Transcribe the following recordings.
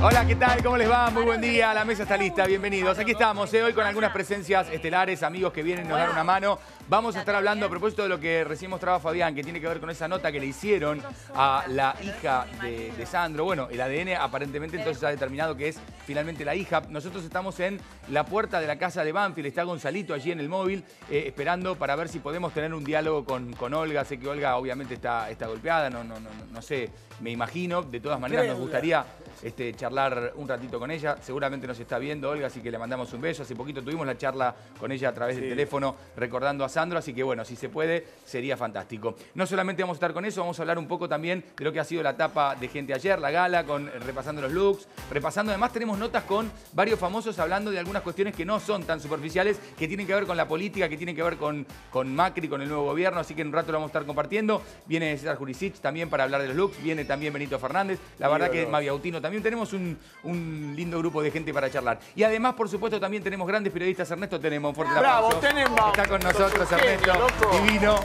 Hola, ¿qué tal? ¿Cómo les va? Muy buen día. La mesa está lista. Bienvenidos. Aquí estamos eh, hoy con algunas presencias estelares, amigos que vienen nos dan una mano. Vamos a estar hablando a propósito de lo que recién mostraba Fabián, que tiene que ver con esa nota que le hicieron a la hija de, de Sandro. Bueno, el ADN aparentemente entonces ha determinado que es finalmente la hija. Nosotros estamos en la puerta de la casa de Banfield. Está Gonzalito allí en el móvil eh, esperando para ver si podemos tener un diálogo con, con Olga. Sé que Olga obviamente está, está golpeada, no, no, no, no sé, me imagino. De todas maneras nos gustaría este, charlar un ratito con ella. Seguramente nos está viendo Olga, así que le mandamos un beso. Hace poquito tuvimos la charla con ella a través del teléfono recordando a Sandro, así que bueno, si se puede, sería fantástico. No solamente vamos a estar con eso, vamos a hablar un poco también de lo que ha sido la etapa de gente ayer, la gala, con repasando los looks, repasando. Además tenemos notas con varios famosos hablando de algunas cuestiones que no son tan superficiales, que tienen que ver con la política, que tienen que ver con, con Macri, con el nuevo gobierno, así que en un rato lo vamos a estar compartiendo. Viene César Jurisic también para hablar de los looks, viene también Benito Fernández. La verdad que Mavi Autino también tenemos un, un lindo grupo de gente para charlar. Y además, por supuesto, también tenemos grandes periodistas. Ernesto tenemos un fuerte Bravo, aplauso. tenemos. Está con nosotros Genio, Ernesto, loco. divino,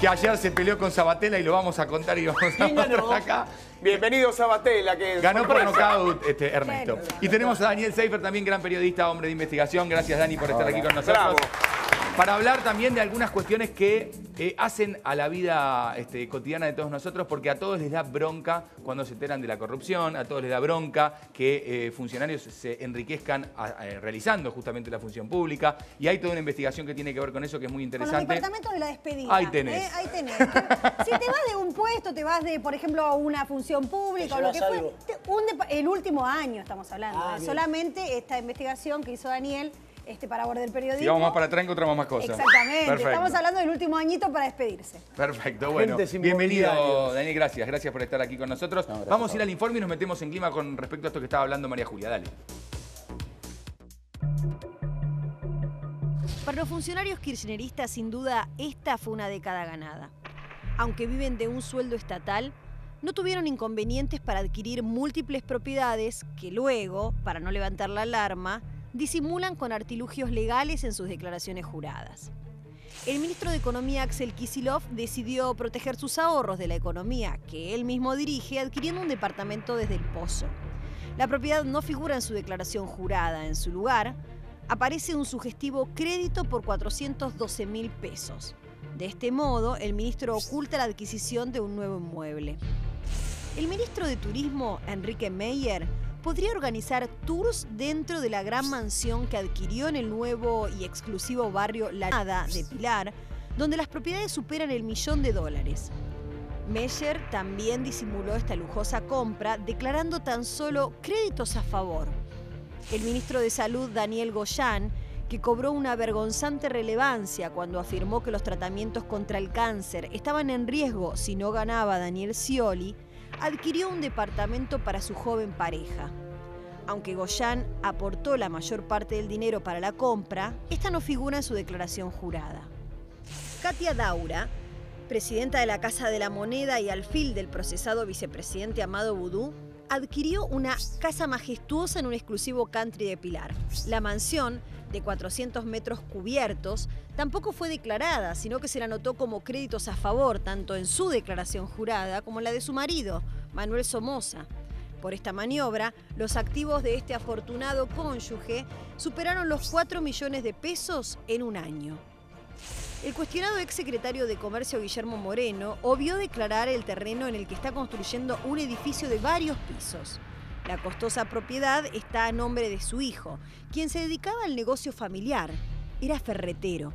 que ayer se peleó con Sabatella y lo vamos a contar y vamos a mostrar acá. Bienvenido Sabatella, que Ganó por nocaut este, Ernesto. Y tenemos a Daniel Seifer, también gran periodista, hombre de investigación. Gracias, Dani, por estar aquí con nosotros. Bravo. Para hablar también de algunas cuestiones que eh, hacen a la vida este, cotidiana de todos nosotros, porque a todos les da bronca cuando se enteran de la corrupción, a todos les da bronca que eh, funcionarios se enriquezcan a- eh, realizando justamente la función pública. Y hay toda una investigación que tiene que ver con eso que es muy Con los interesante. departamentos de la despedida. Ahí tenés. ¿eh? Ahí tenés. si te vas de un puesto, te vas de, por ejemplo, a una función pública o lo que fue. un el último año estamos hablando. Ah, ¿eh? Solamente esta investigación que hizo Daniel este, para abordar el periodismo. Si vamos más para atrás, encontramos más cosas. Exactamente. Perfecto. Estamos hablando del último añito para despedirse. Perfecto, bueno. Bienvenido. Daniel, gracias. Gracias por estar aquí con nosotros. gracias Vamos a ir al informe y nos metemos en clima con respecto a esto que estaba hablando María Julia. Dale. Para los funcionarios kirchneristas, sin duda, esta fue una década ganada. Aunque viven de un sueldo estatal, no tuvieron inconvenientes para adquirir múltiples propiedades que luego, para no levantar la alarma, disimulan con artilugios legales en sus declaraciones juradas. El ministro de Economía Axel Kisilov decidió proteger sus ahorros de la economía que él mismo dirige adquiriendo un departamento desde el Pozo. La propiedad no figura en su declaración jurada. En su lugar, aparece un sugestivo crédito por 412 mil pesos. De este modo, el ministro oculta la adquisición de un nuevo inmueble. El ministro de Turismo, Enrique Meyer, podría organizar tours dentro de la gran mansión que adquirió en el nuevo y exclusivo barrio La Nada de Pilar, donde las propiedades superan el millón de dólares. Meyer también disimuló esta lujosa compra declarando tan solo créditos a favor. El ministro de Salud, Daniel Goyan, que cobró una vergonzante relevancia cuando afirmó que los tratamientos contra el cáncer estaban en riesgo si no ganaba Daniel Scioli, adquirió un departamento para su joven pareja. Aunque Goyan aportó la mayor parte del dinero para la compra, esta no figura en su declaración jurada. Katia Daura, presidenta de la Casa de la Moneda y alfil del procesado vicepresidente Amado Boudou, adquirió una casa majestuosa en un exclusivo country de Pilar. La mansión, de 400 metros cubiertos, tampoco fue declarada, sino que se la anotó como créditos a favor, tanto en su declaración jurada como en la de su marido, Manuel Somoza. Por esta maniobra, los activos de este afortunado cónyuge superaron los 4 millones de pesos en un año. El cuestionado exsecretario de Comercio Guillermo Moreno obvió declarar el terreno en el que está construyendo un edificio de varios pisos. La costosa propiedad está a nombre de su hijo, quien se dedicaba al negocio familiar. Era ferretero.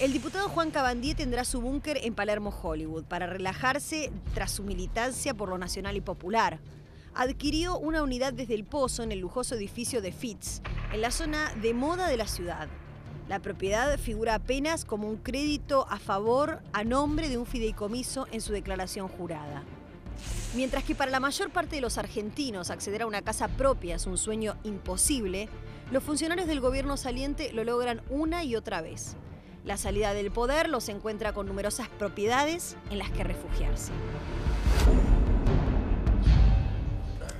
El diputado Juan Cabandier tendrá su búnker en Palermo, Hollywood, para relajarse tras su militancia por lo nacional y popular. Adquirió una unidad desde el Pozo en el lujoso edificio de Fitz, en la zona de moda de la ciudad. La propiedad figura apenas como un crédito a favor a nombre de un fideicomiso en su declaración jurada. Mientras que para la mayor parte de los argentinos acceder a una casa propia es un sueño imposible, los funcionarios del gobierno saliente lo logran una y otra vez. La salida del poder los encuentra con numerosas propiedades en las que refugiarse.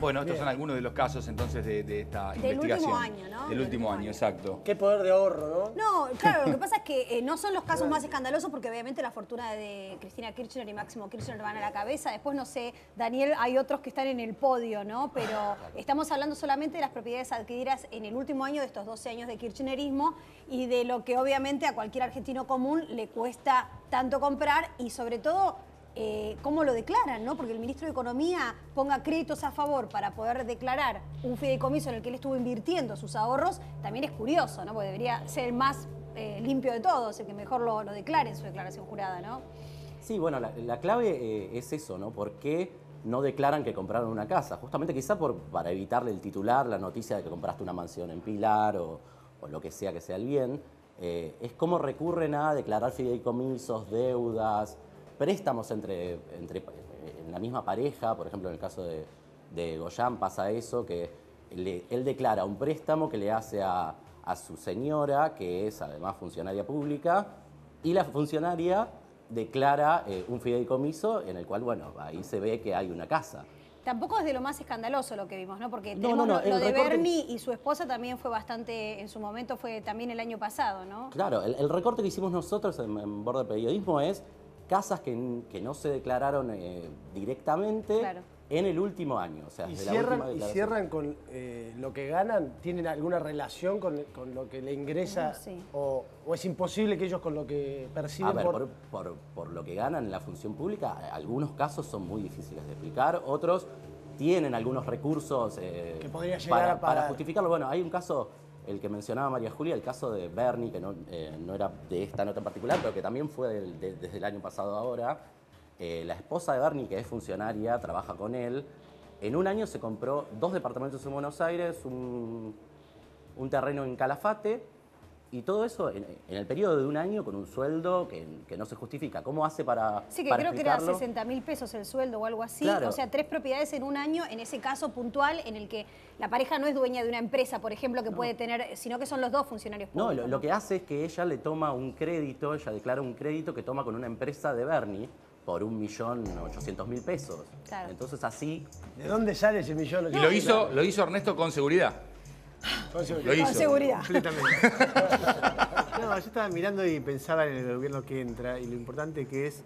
Bueno, estos son algunos de los casos entonces de, de esta Del último año, ¿no? Del Del último último año, año. exacto. Qué poder de ahorro, ¿no? No, claro, lo que pasa es que eh, no son los casos más escandalosos porque obviamente la fortuna de Cristina Kirchner y Máximo Kirchner van a la cabeza. Después, no sé, Daniel, hay otros que están en el podio, ¿no? Pero estamos hablando solamente de las propiedades adquiridas en el último año de estos 12 años de kirchnerismo y de lo que obviamente a cualquier argentino común le cuesta tanto comprar y sobre todo eh, cómo lo declaran, ¿no? Porque el ministro de Economía ponga créditos a favor para poder declarar un fideicomiso en el que él estuvo invirtiendo sus ahorros, también es curioso, ¿no? Porque debería ser el más eh, limpio de todos, el que mejor lo, declare en su declaración jurada, ¿no? Sí, bueno, la, la clave eh, es eso, ¿no? ¿Por qué no declaran que compraron una casa? Justamente quizá para evitarle el titular la noticia de que compraste una mansión en Pilar o, lo que sea que sea el bien. Es cómo recurren a declarar fideicomisos, deudas, préstamos entre, entre eh, en la misma pareja. Por ejemplo, en el caso de, de Goyán pasa eso, que le- él declara un préstamo que le hace a, a su señora, que es además funcionaria pública, y la funcionaria declara eh, un fideicomiso en el cual, bueno, ahí se ve que hay una casa. Tampoco es de lo más escandaloso lo que vimos, ¿no? Porque No, tenemos no, no, lo, de recorte- Bernie y su esposa también fue bastante, en su momento fue también el año pasado, ¿no? Claro, el, el recorte que hicimos nosotros en, en Borde Periodismo es casas que, no se declararon eh, directamente Claro. en el último año. O sea, Y desde la cierran, última y cierran con eh, lo que ganan, ¿tienen alguna relación con, con lo que le ingresa? Sí. O, o es imposible que ellos con lo que perciben A ver, por... por, por- por lo que ganan en la función pública, eh, algunos casos son muy difíciles de explicar, otros tienen algunos recursos eh, Que podría llegar para, a pagar. para justificarlo. Bueno, hay un caso, el que mencionaba María Julia, el caso de Bernie, que no, eh, no era de esta nota en particular, pero que también fue desde el año pasado ahora. Eh, la esposa de Bernie, que es funcionaria, trabaja con él, en un año se compró dos departamentos en Buenos Aires, un terreno en Calafate, y todo eso en, en el periodo de un año con un sueldo que, que no se justifica. ¿Cómo hace para Sí, que para creo que era explicarlo? 60 mil pesos el sueldo o algo así. Claro. O sea, tres propiedades en un año, en ese caso puntual, en el que la pareja no es dueña de una empresa, por ejemplo, que puede tener, sino que son los dos funcionarios No, públicos. lo, lo que hace es que ella le toma un crédito, ella declara un crédito que toma con una empresa de Bernie por un millón ochocientos mil pesos. Claro. Entonces así, ¿De dónde sale ese millón? Y lo hizo, lo hizo Ernesto con seguridad. Lo Con seguridad. Completamente. No, yo estaba mirando y pensaba en el gobierno que entra y lo importante que es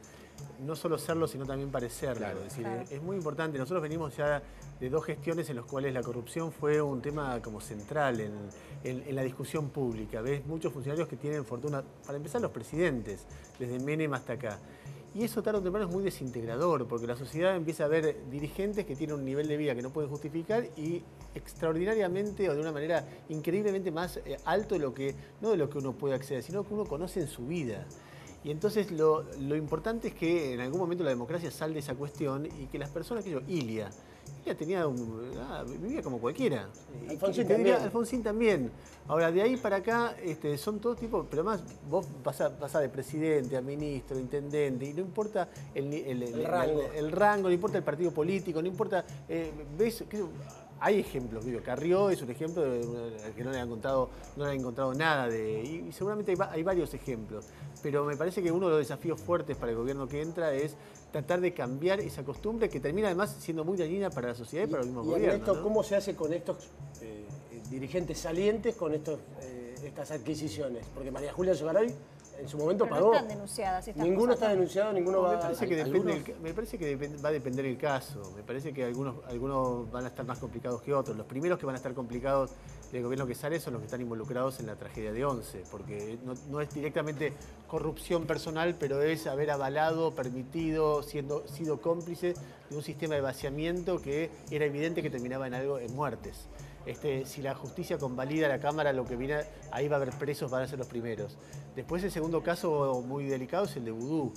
no solo serlo, sino también parecerlo. Claro. Es decir, Claro. es muy importante. Nosotros venimos ya de dos gestiones en las cuales la corrupción fue un tema como central en, en- en la discusión pública. Ves muchos funcionarios que tienen fortuna, para empezar los presidentes, desde Menem hasta acá. Y eso tarde o temprano es muy desintegrador, porque la sociedad empieza a ver dirigentes que tienen un nivel de vida que no pueden justificar y extraordinariamente o de una manera increíblemente más eh, alto de lo que, no de lo que uno puede acceder, sino que uno conoce en su vida. Y entonces lo, lo importante es que en algún momento la democracia salde de esa cuestión y que las personas que yo, Ilia, Ilia tenía un, ah, vivía como cualquiera. Alfonsín también. Alfonsín también. Ahora, de ahí para acá este, son todos tipos, pero además vos pasás, pasás de presidente a ministro, intendente, y no importa el, el- el- El rango. no importa el partido político, no importa, eh, ves, qué hay ejemplos, digo, Carrió es un ejemplo de, de- que no le han contado, no le han encontrado nada de, y, seguramente hay varios ejemplos, pero me parece que uno de los desafíos fuertes para el gobierno que entra es tratar de cambiar esa costumbre que termina además siendo muy dañina para la sociedad y, para los mismos Y gobiernos. Ernesto, ¿no? ¿cómo se hace con estos eh, dirigentes salientes, con estos, eh, estas adquisiciones? Porque María Julia Sogaray en su momento Pero pagó. no están denunciadas estas Ninguno cosas, está ¿no? denunciado, ninguno No, va me parece que, ¿Al- depende el me parece que va a depender el caso. Me parece que algunos, algunos van a estar más complicados que otros. Los primeros que van a estar complicados del gobierno que sale son los que están involucrados en la tragedia de Once, porque no, no es directamente corrupción personal, pero es haber avalado, permitido, siendo, sido cómplice de un sistema de vaciamiento que era evidente que terminaba en algo en muertes. Este, si la justicia convalida la Cámara, lo que viene, ahí va a haber presos, van a ser los primeros. Después el segundo caso muy delicado es el de Vudú.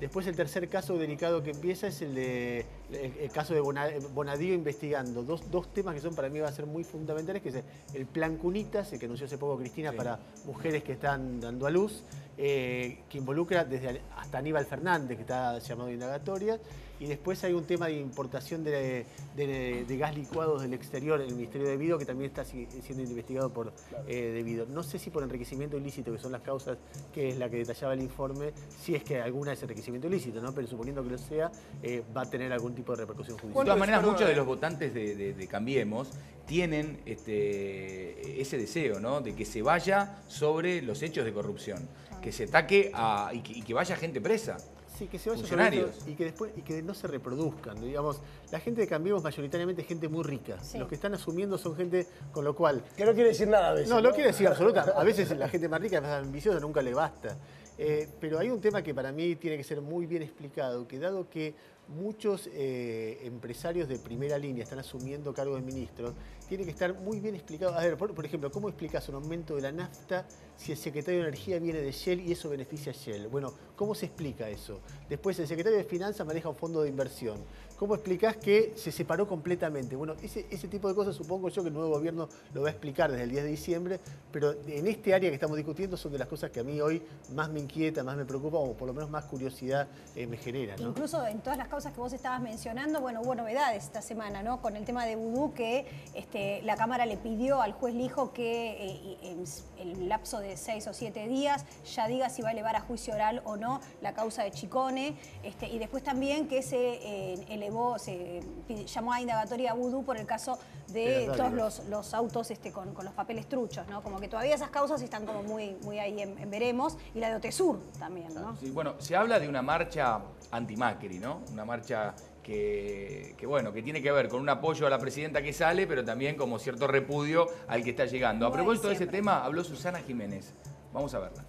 Después el tercer caso delicado que empieza es el de el, caso de Bona- Bonadío investigando. Dos, dos temas que son para mí van a ser muy fundamentales, que es el plan Cunitas, el que anunció hace poco Cristina para mujeres que están dando a luz, eh, que involucra desde hasta Aníbal Fernández, que está llamado a indagatoria, y después hay un tema de importación de, de- de gas licuados del exterior, el Ministerio de Debido, que también está si- siendo investigado por eh, Debido. No sé si por enriquecimiento ilícito, que son las causas que es la que detallaba el informe, si es que alguna es enriquecimiento ilícito, ¿no? pero suponiendo que lo sea, eh, va a tener algún tipo de repercusión De judicial. todas maneras, muchos de los votantes de, de- de Cambiemos tienen este, ese deseo, ¿no? De que se vaya sobre los hechos de corrupción, que se ataque a, y, que, y que vaya gente presa. Sí, que se vayan funcionarios. y que después y que no se reproduzcan. Digamos, la gente de Cambiemos mayoritariamente es gente muy rica. Sí. Los que están asumiendo son gente con lo cual Que no quiere decir nada a veces. No, no quiere decir absoluta. A veces la gente más rica, más ambiciosa, nunca le basta. Eh, pero hay un tema que para mí tiene que ser muy bien explicado, que dado que muchos eh, empresarios de primera línea están asumiendo cargos de ministros, tiene que estar muy bien explicado. A ver, por, por ejemplo, ¿cómo explicas un aumento de la nafta si el secretario de Energía viene de Shell y eso beneficia a Shell? Bueno, ¿cómo se explica eso? Después, el secretario de Finanzas maneja un fondo de inversión. ¿Cómo explicás que se separó completamente? Bueno, ese, tipo de cosas supongo yo que el nuevo gobierno lo va a explicar desde el 10 de diciembre, pero en este área que estamos discutiendo son de las cosas que a mí hoy más me inquieta, más me preocupa o por lo menos más curiosidad eh, me genera. Incluso en todas las causas que vos estabas mencionando, bueno, hubo novedades esta semana, ¿no? Con el tema de Vudú, que este, la Cámara le pidió al juez Lijo que eh, en el lapso de seis o siete días ya diga si va a elevar a juicio oral o no la causa de Chicone. Este, y después también que se eh, se llamó a indagatoria a Vudú por el caso de todos los, los autos este, con, con los papeles truchos, ¿no? Como que todavía esas causas están como muy, muy ahí en, en veremos. Y la de Otesur también, ¿no? Sí, bueno, se habla de una marcha anti-Macri, ¿no? Una marcha que, que, bueno, que tiene que ver con un apoyo a la presidenta que sale, pero también como cierto repudio al que está llegando. A propósito de ese tema, habló Susana Jiménez. Vamos a verla.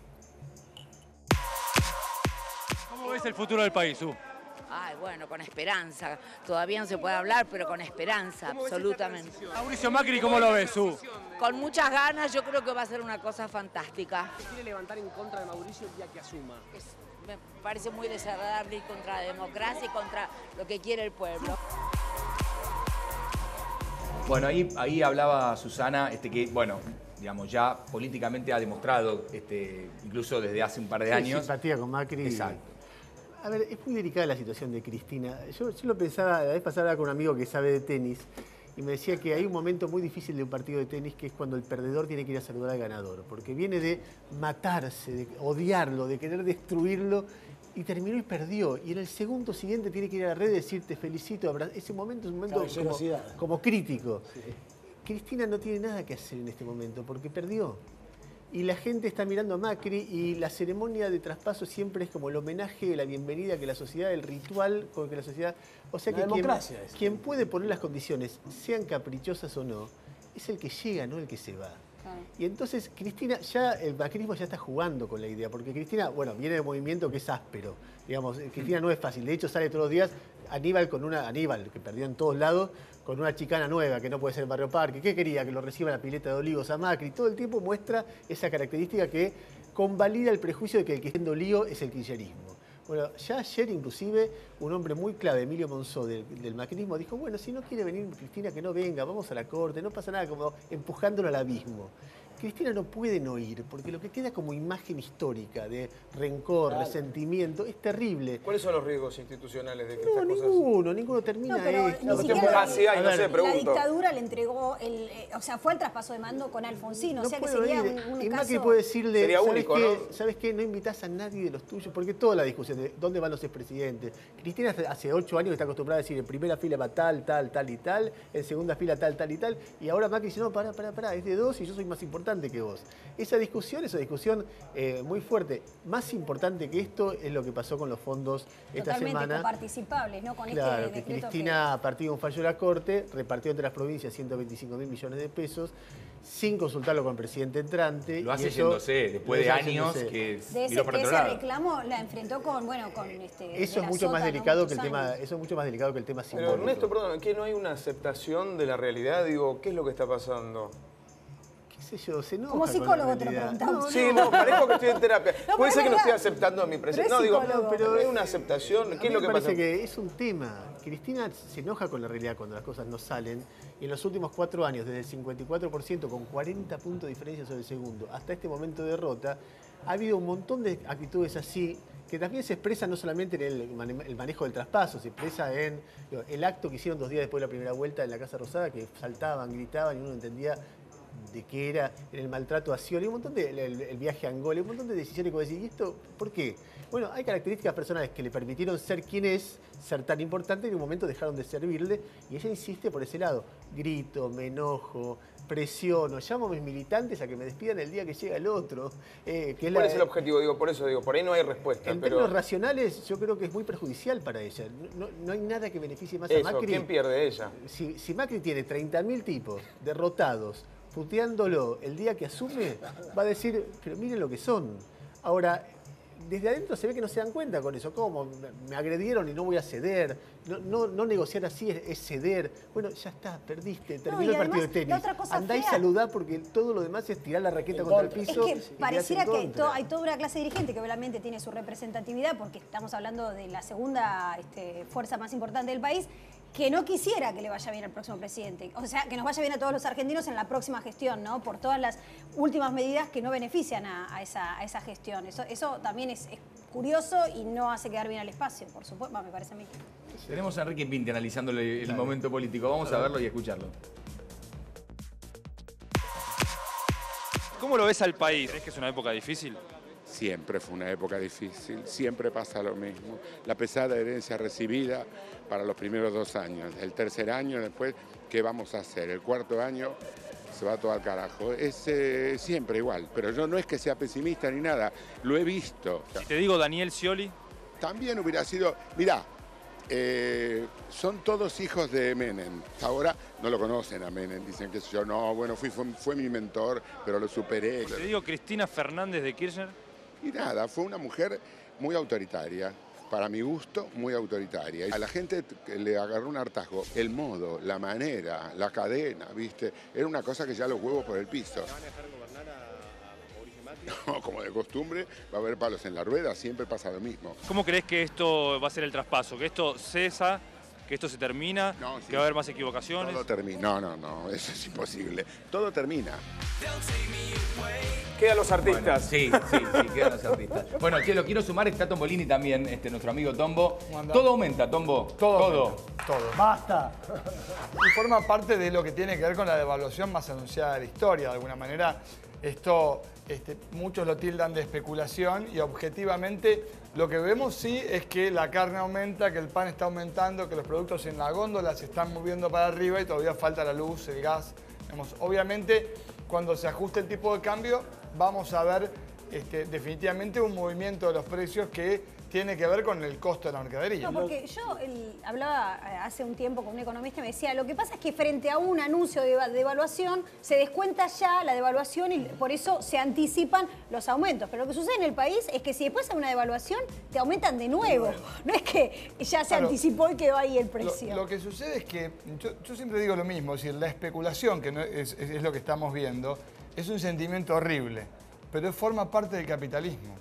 ¿Cómo ves el futuro del país, U? Ay, bueno, con esperanza. Todavía no se puede hablar, pero con esperanza, absolutamente. Mauricio Macri, ¿cómo lo ves, U? Con muchas ganas, yo creo que va a ser una cosa fantástica. quiere levantar en contra de Mauricio el día que asuma. Es- me parece muy desagradable ir contra la democracia y contra lo que quiere el pueblo. Bueno, ahí, ahí hablaba Susana, este, que, bueno, digamos, ya políticamente ha demostrado, este, incluso desde hace un par de Sí, años. simpatía con Macri. Exacto. A ver, es muy delicada la situación de Cristina. Yo, yo lo pensaba, la vez pasada con un amigo que sabe de tenis y me decía que hay un momento muy difícil de un partido de tenis que es cuando el perdedor tiene que ir a saludar al ganador, porque viene de matarse, de odiarlo, de querer destruirlo y terminó y perdió. Y en el segundo siguiente tiene que ir a la red y decir te felicito. abra-". Ese momento es un momento como crítico. Cristina no tiene nada que hacer en este momento porque perdió. Y la gente está mirando a Macri y la ceremonia de traspaso siempre es como el homenaje, la bienvenida que la sociedad, el ritual con que la sociedad... O sea La que quien, puede poner las condiciones, sean caprichosas o no, es el que llega, no el que se va. Y entonces Cristina, ya el macrismo ya está jugando con la idea, porque Cristina, bueno, viene de un movimiento que es áspero. Digamos, eh, Cristina no es fácil. De hecho, sale todos los días Aníbal con una, Aníbal, que perdió en todos lados, con una chicana nueva que no puede ser en Barrio Parque. ¿Qué quería? Que lo reciba la pileta de olivos a Macri. Todo el tiempo muestra esa característica que convalida el prejuicio de que el que está lío es el kirchnerismo. Bueno, ya ayer inclusive un hombre muy clave, Emilio Monzó del, del macrismo, dijo, bueno, si no quiere venir Cristina, que no venga, vamos a la corte, no pasa nada, como empujándolo al abismo. Cristina no puede no ir, porque lo que queda como imagen histórica de rencor, resentimiento, es terrible. ¿Cuáles son los riesgos institucionales de que No, estas cosas... ninguno, ninguno termina No, pero esto. ni siquiera Ah, sí hay, A no ver, sé, la dictadura le entregó, el, eh, o sea, fue el traspaso de mando con Alfonsino, o sea que sería ir. un, un y caso... Macri puede decirle, Sería ¿sabes, único, qué? ¿no? ¿sabes qué? No invitas a nadie de los tuyos, porque toda la discusión de dónde van los expresidentes. Cristina hace- hace ocho años que está acostumbrada a decir, en primera fila va tal, tal, tal y tal, en segunda fila tal, tal y tal, y ahora Macri dice, no, pará, pará, pará, es de dos y yo soy más importante que vos. Esa discusión es una discusión eh, muy fuerte. Más importante que esto es lo que pasó con los fondos esta Totalmente semana. coparticipables, ¿no? Con Claro, este que Cristina, a partir de un fallo de la Corte, repartió entre las provincias 125 mil millones de pesos sin consultarlo con el presidente entrante. Lo y hace eso- yéndose, después de años yéndose. que de ese, de otro ese lado. reclamo la enfrentó con, bueno, con este... Eso es mucho más Sota, ¿no? delicado que el Muchos tema, años. eso es mucho más delicado que el tema Pero simbólico. Ernesto, perdón, ¿que no hay una aceptación de la realidad? Digo, ¿qué es lo que está pasando? ¿Qué sé yo? Se enoja Como con la psicólogo te lo preguntamos. Sí, no, parezco que estoy en terapia. No, Puede pero ser que no es verdad. aceptando mi presencia. No, es digo, pero hay una aceptación. A ¿Qué es lo me que parece pasa? que es un tema. Cristina se enoja con la realidad cuando las cosas no salen. Y en los últimos cuatro años, desde el 54% con 40 puntos de diferencia sobre el segundo, hasta este momento de derrota, ha habido un montón de actitudes así que también se expresa no solamente en el, mane- el manejo del traspaso, se expresa en digo, el acto que hicieron dos días después de la primera vuelta en la Casa Rosada, que saltaban, gritaban y uno entendía de qué era en el maltrato a Scioli, un montón de, el, viaje a Angola, un montón de decisiones como decir, ¿y esto por qué? Bueno, hay características personales que le permitieron ser quien es, ser tan importante, y en un momento dejaron de servirle, y ella insiste por ese lado. Grito, me enojo, presiono, llamo a mis militantes a que me despidan el día que llega el otro. eh, que es ¿Cuál la- es el objetivo? Digo, por eso digo, por ahí no hay respuesta. en pero términos racionales, yo creo que es muy perjudicial para ella. No, no- no hay nada que beneficie más Eso, a Macri. ¿quién pierde ella? Si, si Macri tiene 30.000 tipos derrotados, puteándolo el día que asume, va a decir, pero miren lo que son. Ahora, desde adentro se ve que no se dan cuenta con eso. ¿Cómo? Me- agredieron y no voy a ceder. No, no, no negociar así es, es ceder. Bueno, ya está, perdiste. Terminó y el partido de tenis. Andá y fea- saludá porque todo lo demás es tirar la raqueta contra el Es piso. que y quedarse pareciera que to- hay toda una clase dirigente que obviamente tiene su representatividad, porque estamos hablando de la segunda este, fuerza más importante del país, que no quisiera que le vaya bien al próximo presidente. O sea, que nos vaya bien a todos los argentinos en la próxima gestión, ¿no? Por todas las últimas medidas que no benefician a, a esa, a esa gestión. Eso, eso también es, es curioso y no hace quedar bien al espacio, por supuesto, me parece a mí. Tenemos a Enrique Pinti analizándole el momento político. Vamos a verlo y escucharlo. ¿Cómo lo ves al país? ¿Crees que es una época difícil? Siempre fue una época difícil, siempre pasa lo mismo. La pesada herencia recibida para los primeros dos años. El tercer año, después, ¿qué vamos a hacer? El cuarto año se va todo al carajo. Es eh, siempre igual, pero yo no es que sea pesimista ni nada, lo he visto. Si te digo Daniel Scioli, También hubiera sido, mirá, eh, son todos hijos de Menem. Ahora no lo conocen a Menem, dicen que yo no, bueno, fui, fue, fue mi mentor, pero lo superé. te digo Cristina Fernández de Kirchner, Y nada, fue una mujer muy autoritaria. Para mi gusto, muy autoritaria. A la gente le agarró un hartazgo. El modo, la manera, la cadena, ¿viste? Era una cosa que ya los huevos por el piso. No, como de costumbre, va a haber palos en la rueda, siempre pasa lo mismo. ¿cómo crees que esto va a ser el traspaso? ¿Que esto cesa? ¿Que esto se termina? ¿Que va a haber más equivocaciones? Todo termina. No, no, no, eso es imposible. Todo termina. Quedan los artistas. Sí, sí, sí, quedan los artistas. Bueno, che, lo quiero sumar, está Tombolini también, este, nuestro amigo Tombo. Todo aumenta, Tombo. Todo. Todo. Basta. Y forma parte de lo que tiene que ver con la devaluación más anunciada de la historia. De alguna manera, esto este, muchos lo tildan de especulación y objetivamente lo que vemos sí es que la carne aumenta, que el pan está aumentando, que los productos en la góndola se están moviendo para arriba y todavía falta la luz, el gas. Digamos, obviamente, cuando se ajuste el tipo de cambio, vamos a ver este, definitivamente un movimiento de los precios que tiene que ver con el costo de la mercadería. No, porque yo el- hablaba eh, hace un tiempo con un economista y me decía, lo que pasa es que frente a un anuncio de eva- devaluación se descuenta ya la devaluación y por eso se anticipan los aumentos. Pero lo que sucede en el país es que si después hay una devaluación, te aumentan de nuevo. No es que ya se Claro. anticipó y quedó ahí el Lo, precio. lo que sucede es que yo, yo siempre digo lo mismo, es decir, la especulación, que no es, es- es lo que estamos viendo, es un sentimiento horrible, pero forma parte del capitalismo.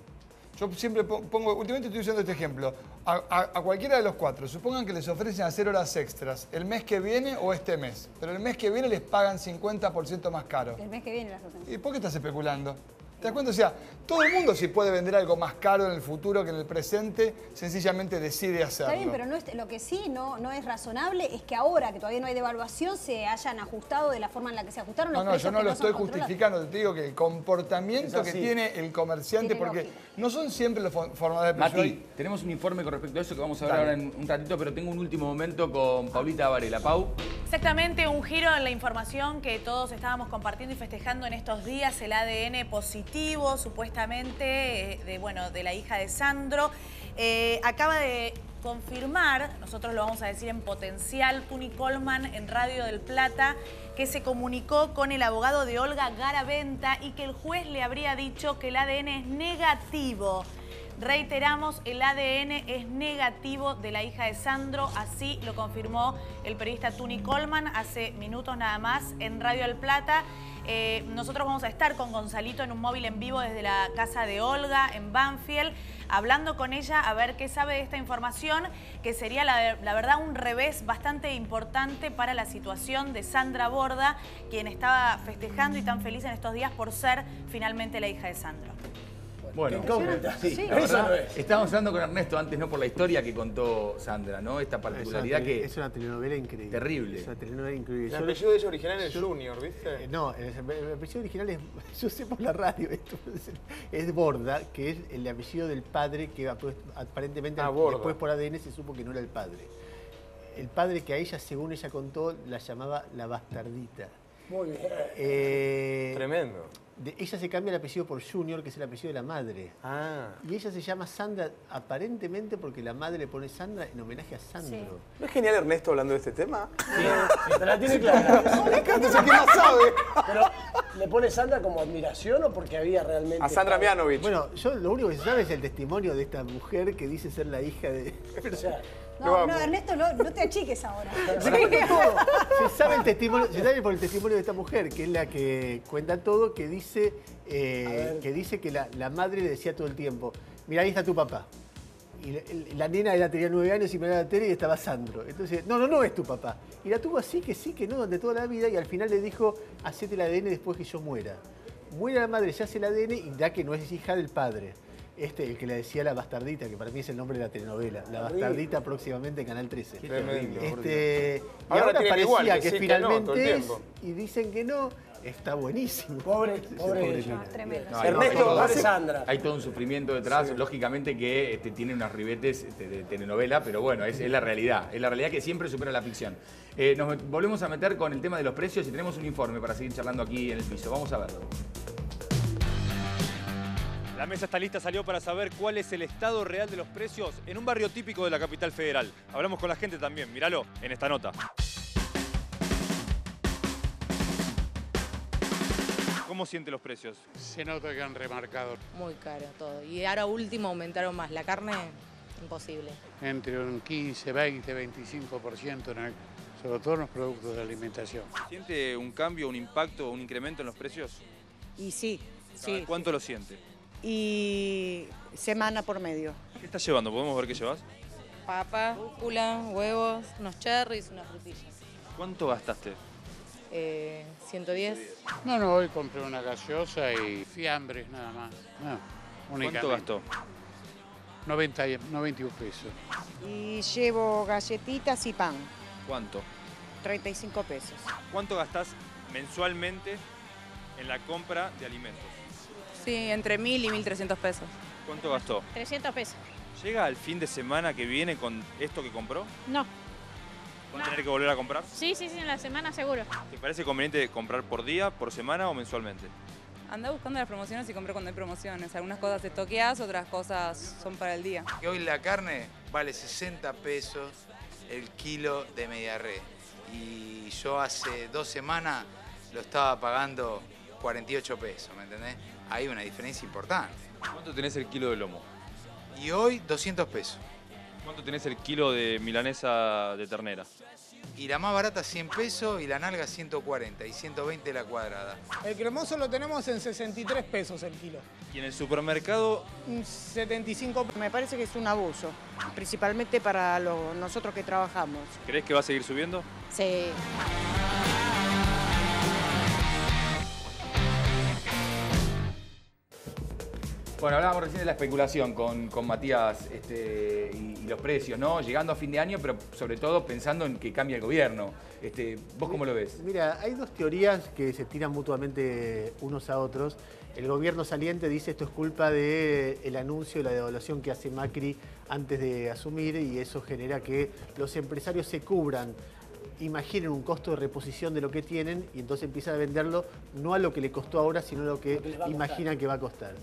Yo siempre po- pongo, últimamente estoy usando este ejemplo, a, a- a cualquiera de los cuatro, supongan que les ofrecen hacer horas extras el mes que viene o este mes, pero el mes que viene les pagan 50% más caro. El mes que viene las hacen. ¿Y por qué estás especulando? ¿Te das cuenta? O sea, todo el mundo si puede vender algo más caro en el futuro que en el presente, sencillamente decide hacerlo. Está bien, pero no es- lo que sí no, no es razonable es que ahora que todavía no hay devaluación se hayan ajustado de la forma en la que se ajustaron los No, no, yo precios no que lo son estoy justificando, te digo que el comportamiento que tiene el comerciante, Tiene porque lógica. no son siempre los fo- formadores de precios. Mati, tenemos un informe con respecto a eso que vamos a ver ahora en un ratito, pero tengo un último momento con Paulita Varela. Pau. Exactamente, un giro en la información que todos estábamos compartiendo y festejando en estos días, el ADN positivo, supuestamente, eh, de, bueno, de la hija de Sandro. Eh, acaba de confirmar, nosotros lo vamos a decir en potencial, Tuni Coleman en Radio del Plata, que se comunicó con el abogado de Olga Garaventa y que el juez le habría dicho que el ADN es negativo. Reiteramos, el ADN es negativo de la hija de Sandro, así lo confirmó el periodista Tuni Coleman hace minutos nada más en Radio El Plata. Eh, nosotros vamos a estar con Gonzalito en un móvil en vivo desde la casa de Olga en Banfield, hablando con ella a ver qué sabe de esta información, que sería la, la verdad un revés bastante importante para la situación de Sandra Borda, quien estaba festejando y tan feliz en estos días por ser finalmente la hija de Sandro. Bueno, incógnita. sí, Sí. la Eso verdad, no es. estábamos hablando con Ernesto antes, no por la historia que contó Sandra, ¿no? Esta Es una, particularidad que es una telenovela increíble. Terrible. Es una telenovela increíble. El apellido de ella original es yo- Junior, ¿viste? Eh, No, el, el apellido original es, yo sé por la radio, esto es, es Borda, que es el apellido del padre que ap- aparentemente Ah, después por ADN se supo que no era el padre. El padre que a ella, según ella contó, la llamaba la bastardita. Muy bien. Eh, Tremendo. de- ella se cambia el apellido por Junior, que es el apellido de la madre. Ah. Y ella se llama Sandra aparentemente porque la madre le pone Sandra en homenaje a Sandro. ¿No es genial Ernesto hablando de este tema? Pero la tiene clara. No sé quién más sabe. Pero, ¿le pone Sandra como admiración o porque había realmente... A Sandra Mianovich. Bueno, yo lo único que se sabe es el testimonio de esta mujer que dice ser la hija de... O sea, No, no, Ernesto, no, no te achiques ahora. Se cuenta todo. Se sabe el testimonio, se sabe por el testimonio de esta mujer, que es la que cuenta todo, que dice, eh, que, dice que la, la madre le decía todo el tiempo, mira, ahí está tu papá. Y la, la nena era, tenía nueve años y miraba la tele y estaba Sandro. Entonces, no, no, no es tu papá. Y la tuvo así, que sí, que no, de toda la vida, y al final le dijo, hacete el ADN después que yo muera. Muere la madre, se hace el ADN y da que no es hija del padre. Este, el que le decía la bastardita, que para mí es el nombre de la telenovela. La bastardita próximamente en Canal 13. Tremendo. Este, y Ahora ahora, parecía igual, que no, finalmente es, y dicen que no, está buenísimo. Pobre, pobre ella. nena. Tremendo. No, Ernesto, hay pobre Sandra. Hay todo un sufrimiento detrás, lógicamente que este, tiene unos ribetes este, de telenovela, pero bueno, es, es la realidad. Es la realidad que siempre supera la ficción. Eh, nos volvemos a meter con el tema de los precios y tenemos un informe para seguir charlando aquí en el piso. Vamos a verlo. La mesa está lista, salió para saber cuál es el estado real de los precios en un barrio típico de la capital federal. Hablamos con la gente también, míralo en esta nota. ¿Cómo siente los precios? Se nota que han remarcado Muy caro todo. Y ahora último aumentaron más. La carne, imposible. entre un 15, 20, 25% en el- sobre todo en los productos de alimentación. ¿Siente un cambio, un impacto, un incremento en los precios? Y sí, sí. ¿Cuánto lo siente? Y semana por medio. ¿Qué estás llevando? ¿Podemos ver qué llevas? Papa, rúcula, huevos, unos cherries, unas frutillas. ¿Cuánto gastaste? Eh, 110. No, no, hoy compré una gaseosa y fiambres nada más. No, únicamente. ¿Cuánto gastó? 90, y- 91 pesos. Y llevo galletitas y pan, ¿Cuánto? 35 pesos. ¿Cuánto gastás mensualmente en la compra de alimentos? Sí, entre 1000 y 1300 pesos. ¿Cuánto gastó? 300 pesos. ¿Llega al fin de semana que viene con esto que compró? No. ¿Va a tener que volver a comprar? Sí, sí, sí, en la semana seguro. ¿Te parece conveniente comprar por día, por semana o mensualmente? Anda buscando las promociones y compré cuando hay promociones. Algunas cosas estoqueas, otras cosas son para el día. Que hoy la carne vale 60 pesos el kilo de media red. Y yo hace dos semanas lo estaba pagando 48 pesos, ¿me entendés? Hay una diferencia importante. ¿Cuánto tenés el kilo de lomo? Y hoy 200 pesos. ¿Cuánto tenés el kilo de milanesa de ternera? Y la más barata 100 pesos y la nalga 140 y 120 la cuadrada. El cremoso lo tenemos en 63 pesos el kilo. ¿Y en el supermercado? Un 75 Me parece que es un abuso, principalmente para lo- nosotros que trabajamos. ¿Crees que va a seguir subiendo? Sí. Bueno, hablábamos recién de la especulación con, con Matías este, y, y los precios, ¿no? Llegando a fin de año, pero sobre todo pensando en que cambia el gobierno. Este, ¿Vos cómo lo ves? Mira, hay dos teorías que se tiran mutuamente unos a otros. El gobierno saliente dice esto es culpa del anuncio de la devaluación que hace Macri antes de asumir y eso genera que los empresarios se cubran, imaginen un costo de reposición de lo que tienen y entonces empiezan a venderlo no a lo que le costó ahora, sino a lo que, imaginan que va a costar.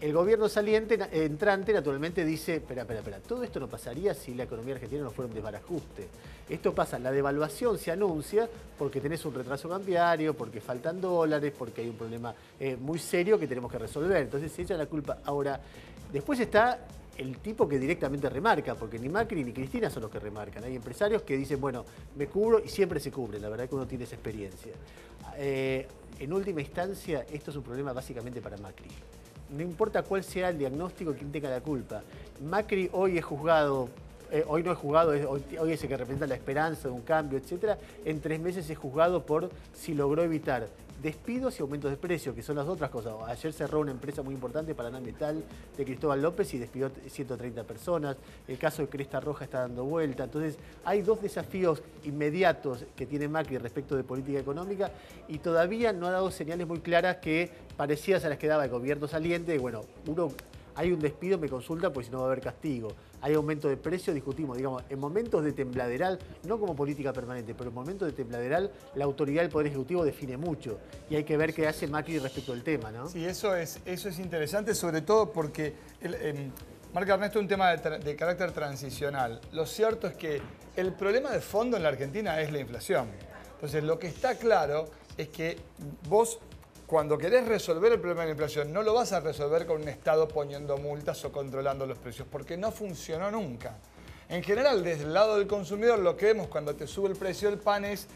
El gobierno saliente, entrante, naturalmente dice, espera, espera, espera, todo esto no pasaría si la economía argentina no fuera un desbarajuste. Esto pasa, la devaluación se anuncia porque tenés un retraso cambiario, porque faltan dólares, porque hay un problema eh, muy serio que tenemos que resolver. Entonces se echa la culpa. Ahora, después está el tipo que directamente remarca, porque ni Macri ni Cristina son los que remarcan. Hay empresarios que dicen, bueno, me cubro y siempre se cubre, la verdad que uno tiene esa experiencia. Eh, en última instancia, esto es un problema básicamente para Macri. No importa cuál sea el diagnóstico, quién tenga la culpa. Macri hoy es juzgado, eh, hoy no es juzgado, hoy, hoy es el que representa la esperanza de un cambio, etc. En tres meses es juzgado por si logró evitar despidos y aumentos de precios, que son las otras cosas. Ayer cerró una empresa muy importante, Paraná Metal, de Cristóbal López y despidió 130 personas. El caso de Cresta Roja está dando vuelta. Entonces, hay dos desafíos inmediatos que tiene Macri respecto de política económica y todavía no ha dado señales muy claras que parecidas a las que daba el gobierno saliente. Bueno, uno hay un despido, me consulta, pues si no va a haber castigo. Hay aumento de precio, discutimos. Digamos, en momentos de tembladeral, no como política permanente, pero en momentos de tembladeral, la autoridad del Poder Ejecutivo define mucho. Y hay que ver qué hace Macri respecto al tema, ¿no? Sí, eso es, eso es interesante, sobre todo porque em, marca Ernesto un tema de carácter transicional. Lo cierto es que el problema de fondo en la Argentina es la inflación. Entonces, lo que está claro es que vos cuando querés resolver el problema de la inflación, no lo vas a resolver con un Estado poniendo multas o controlando los precios, porque no funcionó nunca. En general, desde el lado del consumidor, lo que vemos cuando te sube el precio del pan es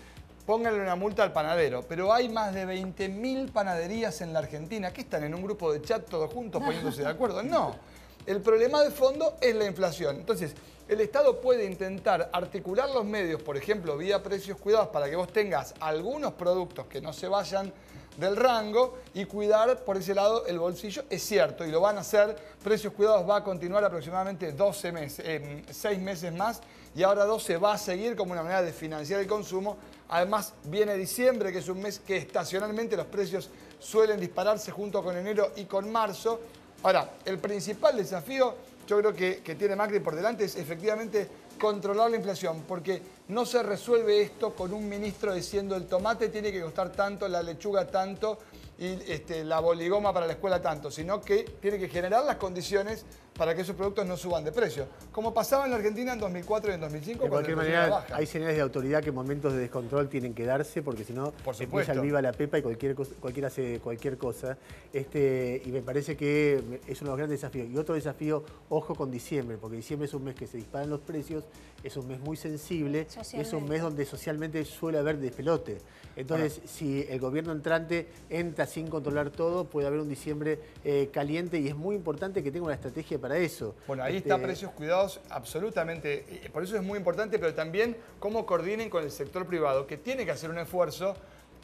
pónganle una multa al panadero. Pero hay más de 20.000 panaderías en la Argentina que están en un grupo de chat todos juntos poniéndose de acuerdo. No. El problema de fondo es la inflación. Entonces, el Estado puede intentar articular los medios, por ejemplo, vía precios cuidados, para que vos tengas algunos productos que no se vayan del rango y cuidar por ese lado el bolsillo. Es cierto, y lo van a hacer. Precios Cuidados va a continuar aproximadamente 12 meses, eh, 6 meses más y ahora 12 va a seguir como una manera de financiar el consumo. Además viene diciembre, que es un mes que estacionalmente los precios suelen dispararse junto con enero y con marzo. Ahora, el principal desafío yo creo que, que tiene Macri por delante es efectivamente controlar la inflación, porque no se resuelve esto con un ministro diciendo el tomate tiene que costar tanto, la lechuga tanto y este, la boligoma para la escuela tanto, sino que tiene que generar las condiciones para que esos productos no suban de precio. Como pasaba en la Argentina en 2004 y en 2005 De cualquier manera, hay señales de autoridad que en momentos de descontrol tienen que darse, porque si no, después al viva la pepa y cualquier, cualquiera hace cualquier cosa. Este, y me parece que es uno de los grandes desafíos. Y otro desafío, ojo con diciembre, porque diciembre es un mes que se disparan los precios, es un mes muy sensible, y es un mes donde socialmente suele haber despelote. Entonces, si el gobierno entrante entra sin controlar todo, puede haber un diciembre eh, caliente y es muy importante que tenga una estrategia para eso. Bueno, ahí está Este, precios cuidados absolutamente, eh, por eso es muy importante, pero también cómo coordinen con el sector privado, que tiene que hacer un esfuerzo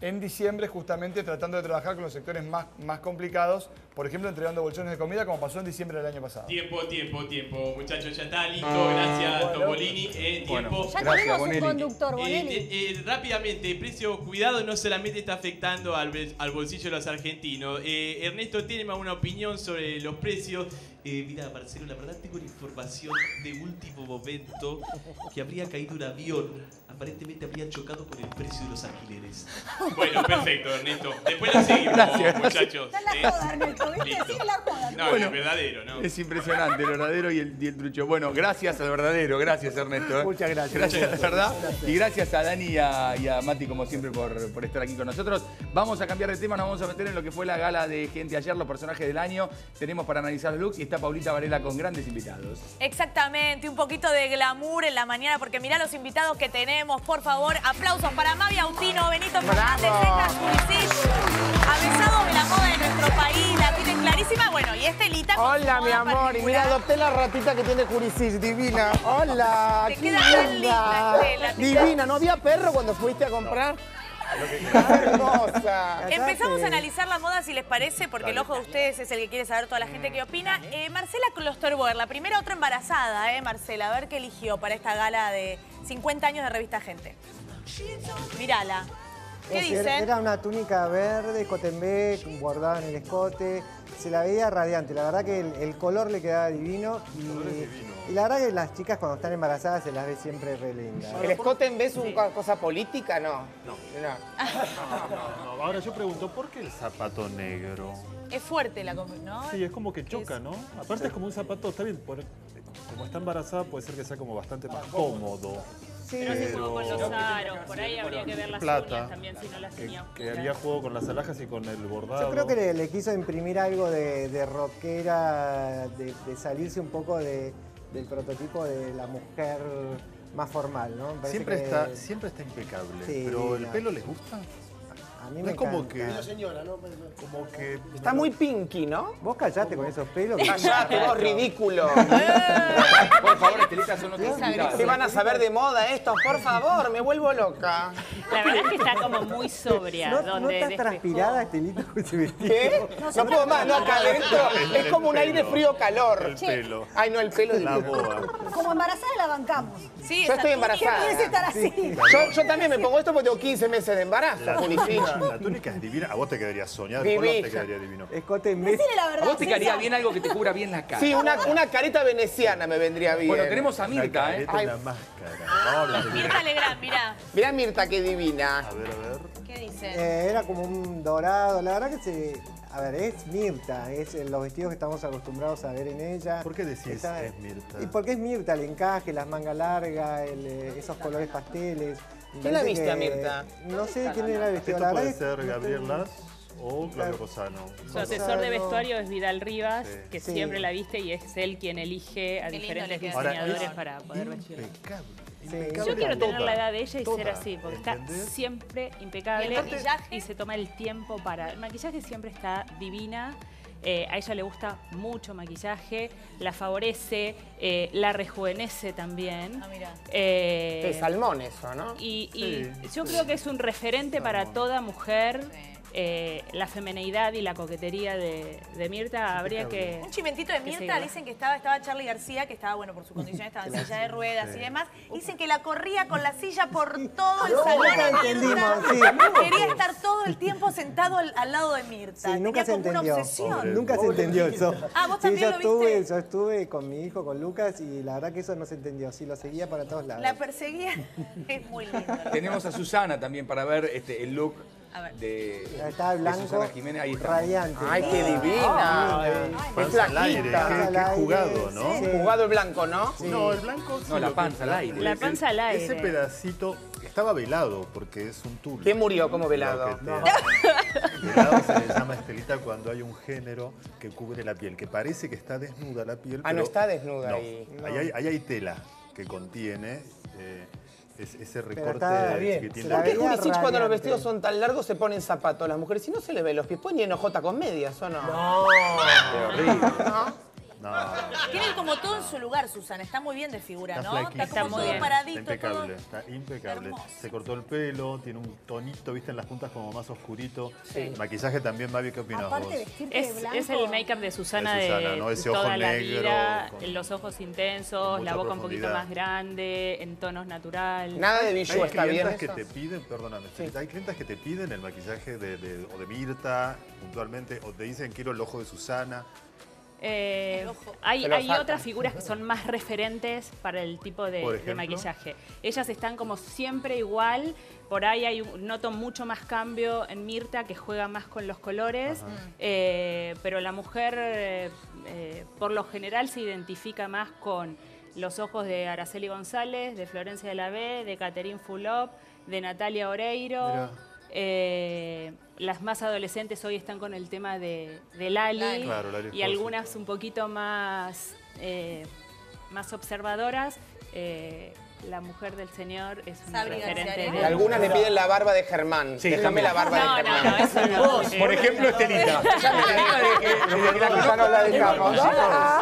en diciembre justamente tratando de trabajar con los sectores más, más complicados, por ejemplo, entregando bolsones de comida como pasó en diciembre del año pasado. Tiempo, tiempo, tiempo. Muchachos, ya está listo. Gracias, Bueno. Topolini. Eh, Bueno, tiempo. Ya tenemos un conductor, Eh, Bonelli. eh, eh, rápidamente, el precio cuidado no solamente está afectando al, al bolsillo de los argentinos. Eh, Ernesto tiene más una opinión sobre los precios. Eh, mira, Marcelo, la verdad tengo una información de último momento que habría caído un avión. Aparentemente habría chocado con el precio de los alquileres. Bueno, perfecto, Ernesto. Después la seguimos, Gracias. muchachos. La Eh, joda, Ernesto, ¿viste? Sigue la joda. No, Bueno, el verdadero, ¿no? Es impresionante, el verdadero y el, y el trucho. Bueno, gracias al verdadero, gracias Ernesto. ¿eh? Muchas gracias. Gracias, de verdad. Gracias. Y gracias a Dani y a, y a Mati, como siempre, por, por estar aquí con nosotros. Vamos a cambiar de tema, nos vamos a meter en lo que fue la gala de gente ayer, los personajes del año. Tenemos para analizar los looks y está Paulita Varela con grandes invitados. Exactamente, un poquito de glamour en la mañana, porque mirá los invitados que tenemos. Por favor, aplausos para Mavi Autino, Benito Fernández, Zeta Jurisic, avisados de la moda de nuestro país, la tienen clarísima. Bueno, y Estelita Hola, mi amor. Y mira, adopté la ratita que tiene Jurisis, divina. Hola, Te qué queda tan linda, linda. Estela, te Divina, ¿no había perro cuando fuiste a comprar? Hermosa. Empezamos a analizar la moda, si les parece, porque el ojo de ustedes es el que quiere saber toda la gente qué opina. Eh, Marcela Klosterboer, la primera otra embarazada, ¿eh, Marcela? A ver qué eligió para esta gala de 50 años de Revista Gente. Mírala. ¿Qué Es dicen? Era una túnica verde, cotembé, bordada en el escote. Se la veía radiante. La verdad que el, el color le quedaba divino. Y, y la verdad que las chicas cuando están embarazadas se las ve siempre re lindas. ¿El escote en vez es una cosa política? No. No. No, ahora yo pregunto, ¿por qué el zapato negro? Es fuerte la com- ¿no? Sí, es como que choca, ¿no? Aparte es como un zapato, está bien, por- como está embarazada puede ser que sea como bastante más cómodo. Pero hace juego con los aros, por ahí habría que ver las plata, uñas también si no las que, tenía que haría juego con las alhajas y con el bordado. Yo creo que le, le quiso imprimir algo de, de rockera, de, de salirse un poco de- del prototipo de la mujer más formal, ¿no? Siempre que- está, siempre está impecable. Sí, pero el no. pelo les gusta. A A mí No me es como encanta. que- Una señora, ¿no? Como que... Está muy pinky, ¿no? Vos callate con esos pelos. Callate, vos ridículo. Por favor, Estelita, son nuestras invitadas. ¿Qué van a saber de moda estos? Por favor, me vuelvo loca. La verdad es que está como muy sobria. ¿No, no donde estás despejó. transpirada, Estelita, con ese vestido? ¿Qué? No puedo más, no, acá adentro es como un aire frío-calor. El pelo. Ay, no, el pelo de La boa. Como embarazada la bancamos. Sí, Yo estoy embarazada. ¿Qué piensa estar así? Yo, yo también me pongo esto porque tengo 15 meses de embarazo, La Pulisic. Túnica, la túnica es divina. A vos te quedaría soñar. Color Divina. te quedaría divino. Escote. Decile la A verdad. vos te quedaría bien algo que te cubra bien la cara. Sí, una, una careta veneciana me vendría bien. Bueno, tenemos a Una Mirta, ¿eh? Ay. una máscara. A Mirta Legrand, mirá. Mirá Mirta, qué divina. A ver, a ver. ¿Qué dicen? Eh, era como un dorado. La verdad que se. A ver, es Mirta, es los vestidos que estamos acostumbrados a ver en ella. ¿Por qué decís Está- es Mirta? Y porque es Mirta, el encaje, las mangas largas, el, eh, esos colores pasteles. ¿Quién la viste a que- Mirta? No sé quién era el vestido. Esto La puede ser Gabriel Las o Claudio Rosano. Su asesor de vestuario es Vidal Rivas, Sí. que Sí. siempre la viste y es él quien elige a Qué diferentes. Ahora, diseñadores es para poder vestir. Impecable. Sí. impecable Yo quiero tener toda, la edad de ella y ser así, porque ¿entendés? está siempre ¿Y impecable el maquillaje? y se toma el tiempo para... El maquillaje siempre está divina. Eh, a ella le gusta mucho maquillaje, la favorece, eh, la rejuvenece también. Ah, mira. Eh, Qué salmón eso, ¿no? y, y Sí, yo sí. creo que es un referente para toda mujer. Sí. eh, la femeneidad y la coquetería de, de Mirta habría que... Un chimentito de Mirta, dicen que estaba, estaba Charlie García, que estaba, bueno, por su condición estaba en silla de ruedas y demás. Dicen que la corría con la silla por todo el No, salón. nunca a Mirta. entendimos, sí. Quería estar todo el tiempo sentado al, al lado de Mirta. Sí, nunca Tenía se como una entendió. obsesión. Nunca se entendió eso. Ah, ¿vos sí, también yo lo estuve, viste? yo estuve con mi hijo, con Lucas, y la verdad que eso no se entendió. Sí, lo seguía para todos lados. La perseguía. Es muy lindo. Tenemos a Susana también para ver este, el look A ver. de, blanco, Susana Jiménez. Ahí está. radiante. Ay, qué divina. Ay, Es Panza al aire, qué, jugado, ¿no? sí. Jugado el blanco, ¿no? No, el blanco sí, No, la panza al aire. La panza al aire. Ese pedacito estaba velado porque es un tul. ¿Qué murió como velado? Velado se le llama estelita cuando hay un género que cubre la piel, que parece que está desnuda la piel. Ah, no está desnuda no. ahí. Ahí, hay, ahí hay tela que contiene eh, es- ese recorte está bien. que tiene. ¿Por qué cuando los vestidos son tan largos se ponen zapatos las mujeres? Si no se le ve los pies, ponen enojota con medias, ¿o no? No. Qué horrible. No, Tiene como todo en su lugar, Susana. Está muy bien de figura, está ¿no? Está como muy todo bien. paradito, Está impecable, todo. está impecable. Hermoso. Se cortó el pelo, tiene un tonito, viste, en las puntas como más oscurito. Sí. Maquillaje también, Mavi, ¿qué opinas Aparte vos? vestirte Es, de blanco. es el make-up de Susana De de, Susana, ¿no? Ese ojo toda la negro, vida, con- los ojos con intensos, mucha la boca un poquito profundidad. más grande, en tonos natural. Nada de Hay ¿está bien clientas que te piden, perdóname, hay clientas que te piden el maquillaje de, de- o de Mirta, puntualmente, o te dicen quiero el ojo de Susana. Eh, hay otras figuras que son más referentes para el tipo de, maquillaje. Ellas están como siempre igual. Por ahí hay un- noto mucho más cambio en Mirta, que juega más con los colores. Eh, pero la mujer, eh, eh, por lo general, se identifica más con los ojos de Araceli González, de Florencia de la B, de Catherine Fulop, de Natalia Oreiro. Mirá. Eh, las más adolescentes hoy están con el tema de, de Lali, Lali. Claro, Lali y algunas un poquito más, eh, más observadoras. Eh, la mujer del señor es una Sabri referente de... Algunas le piden la barba de Germán. Sí, Déjame la barba No, de Germán. no, eso no. Vos, por ejemplo, Estelita.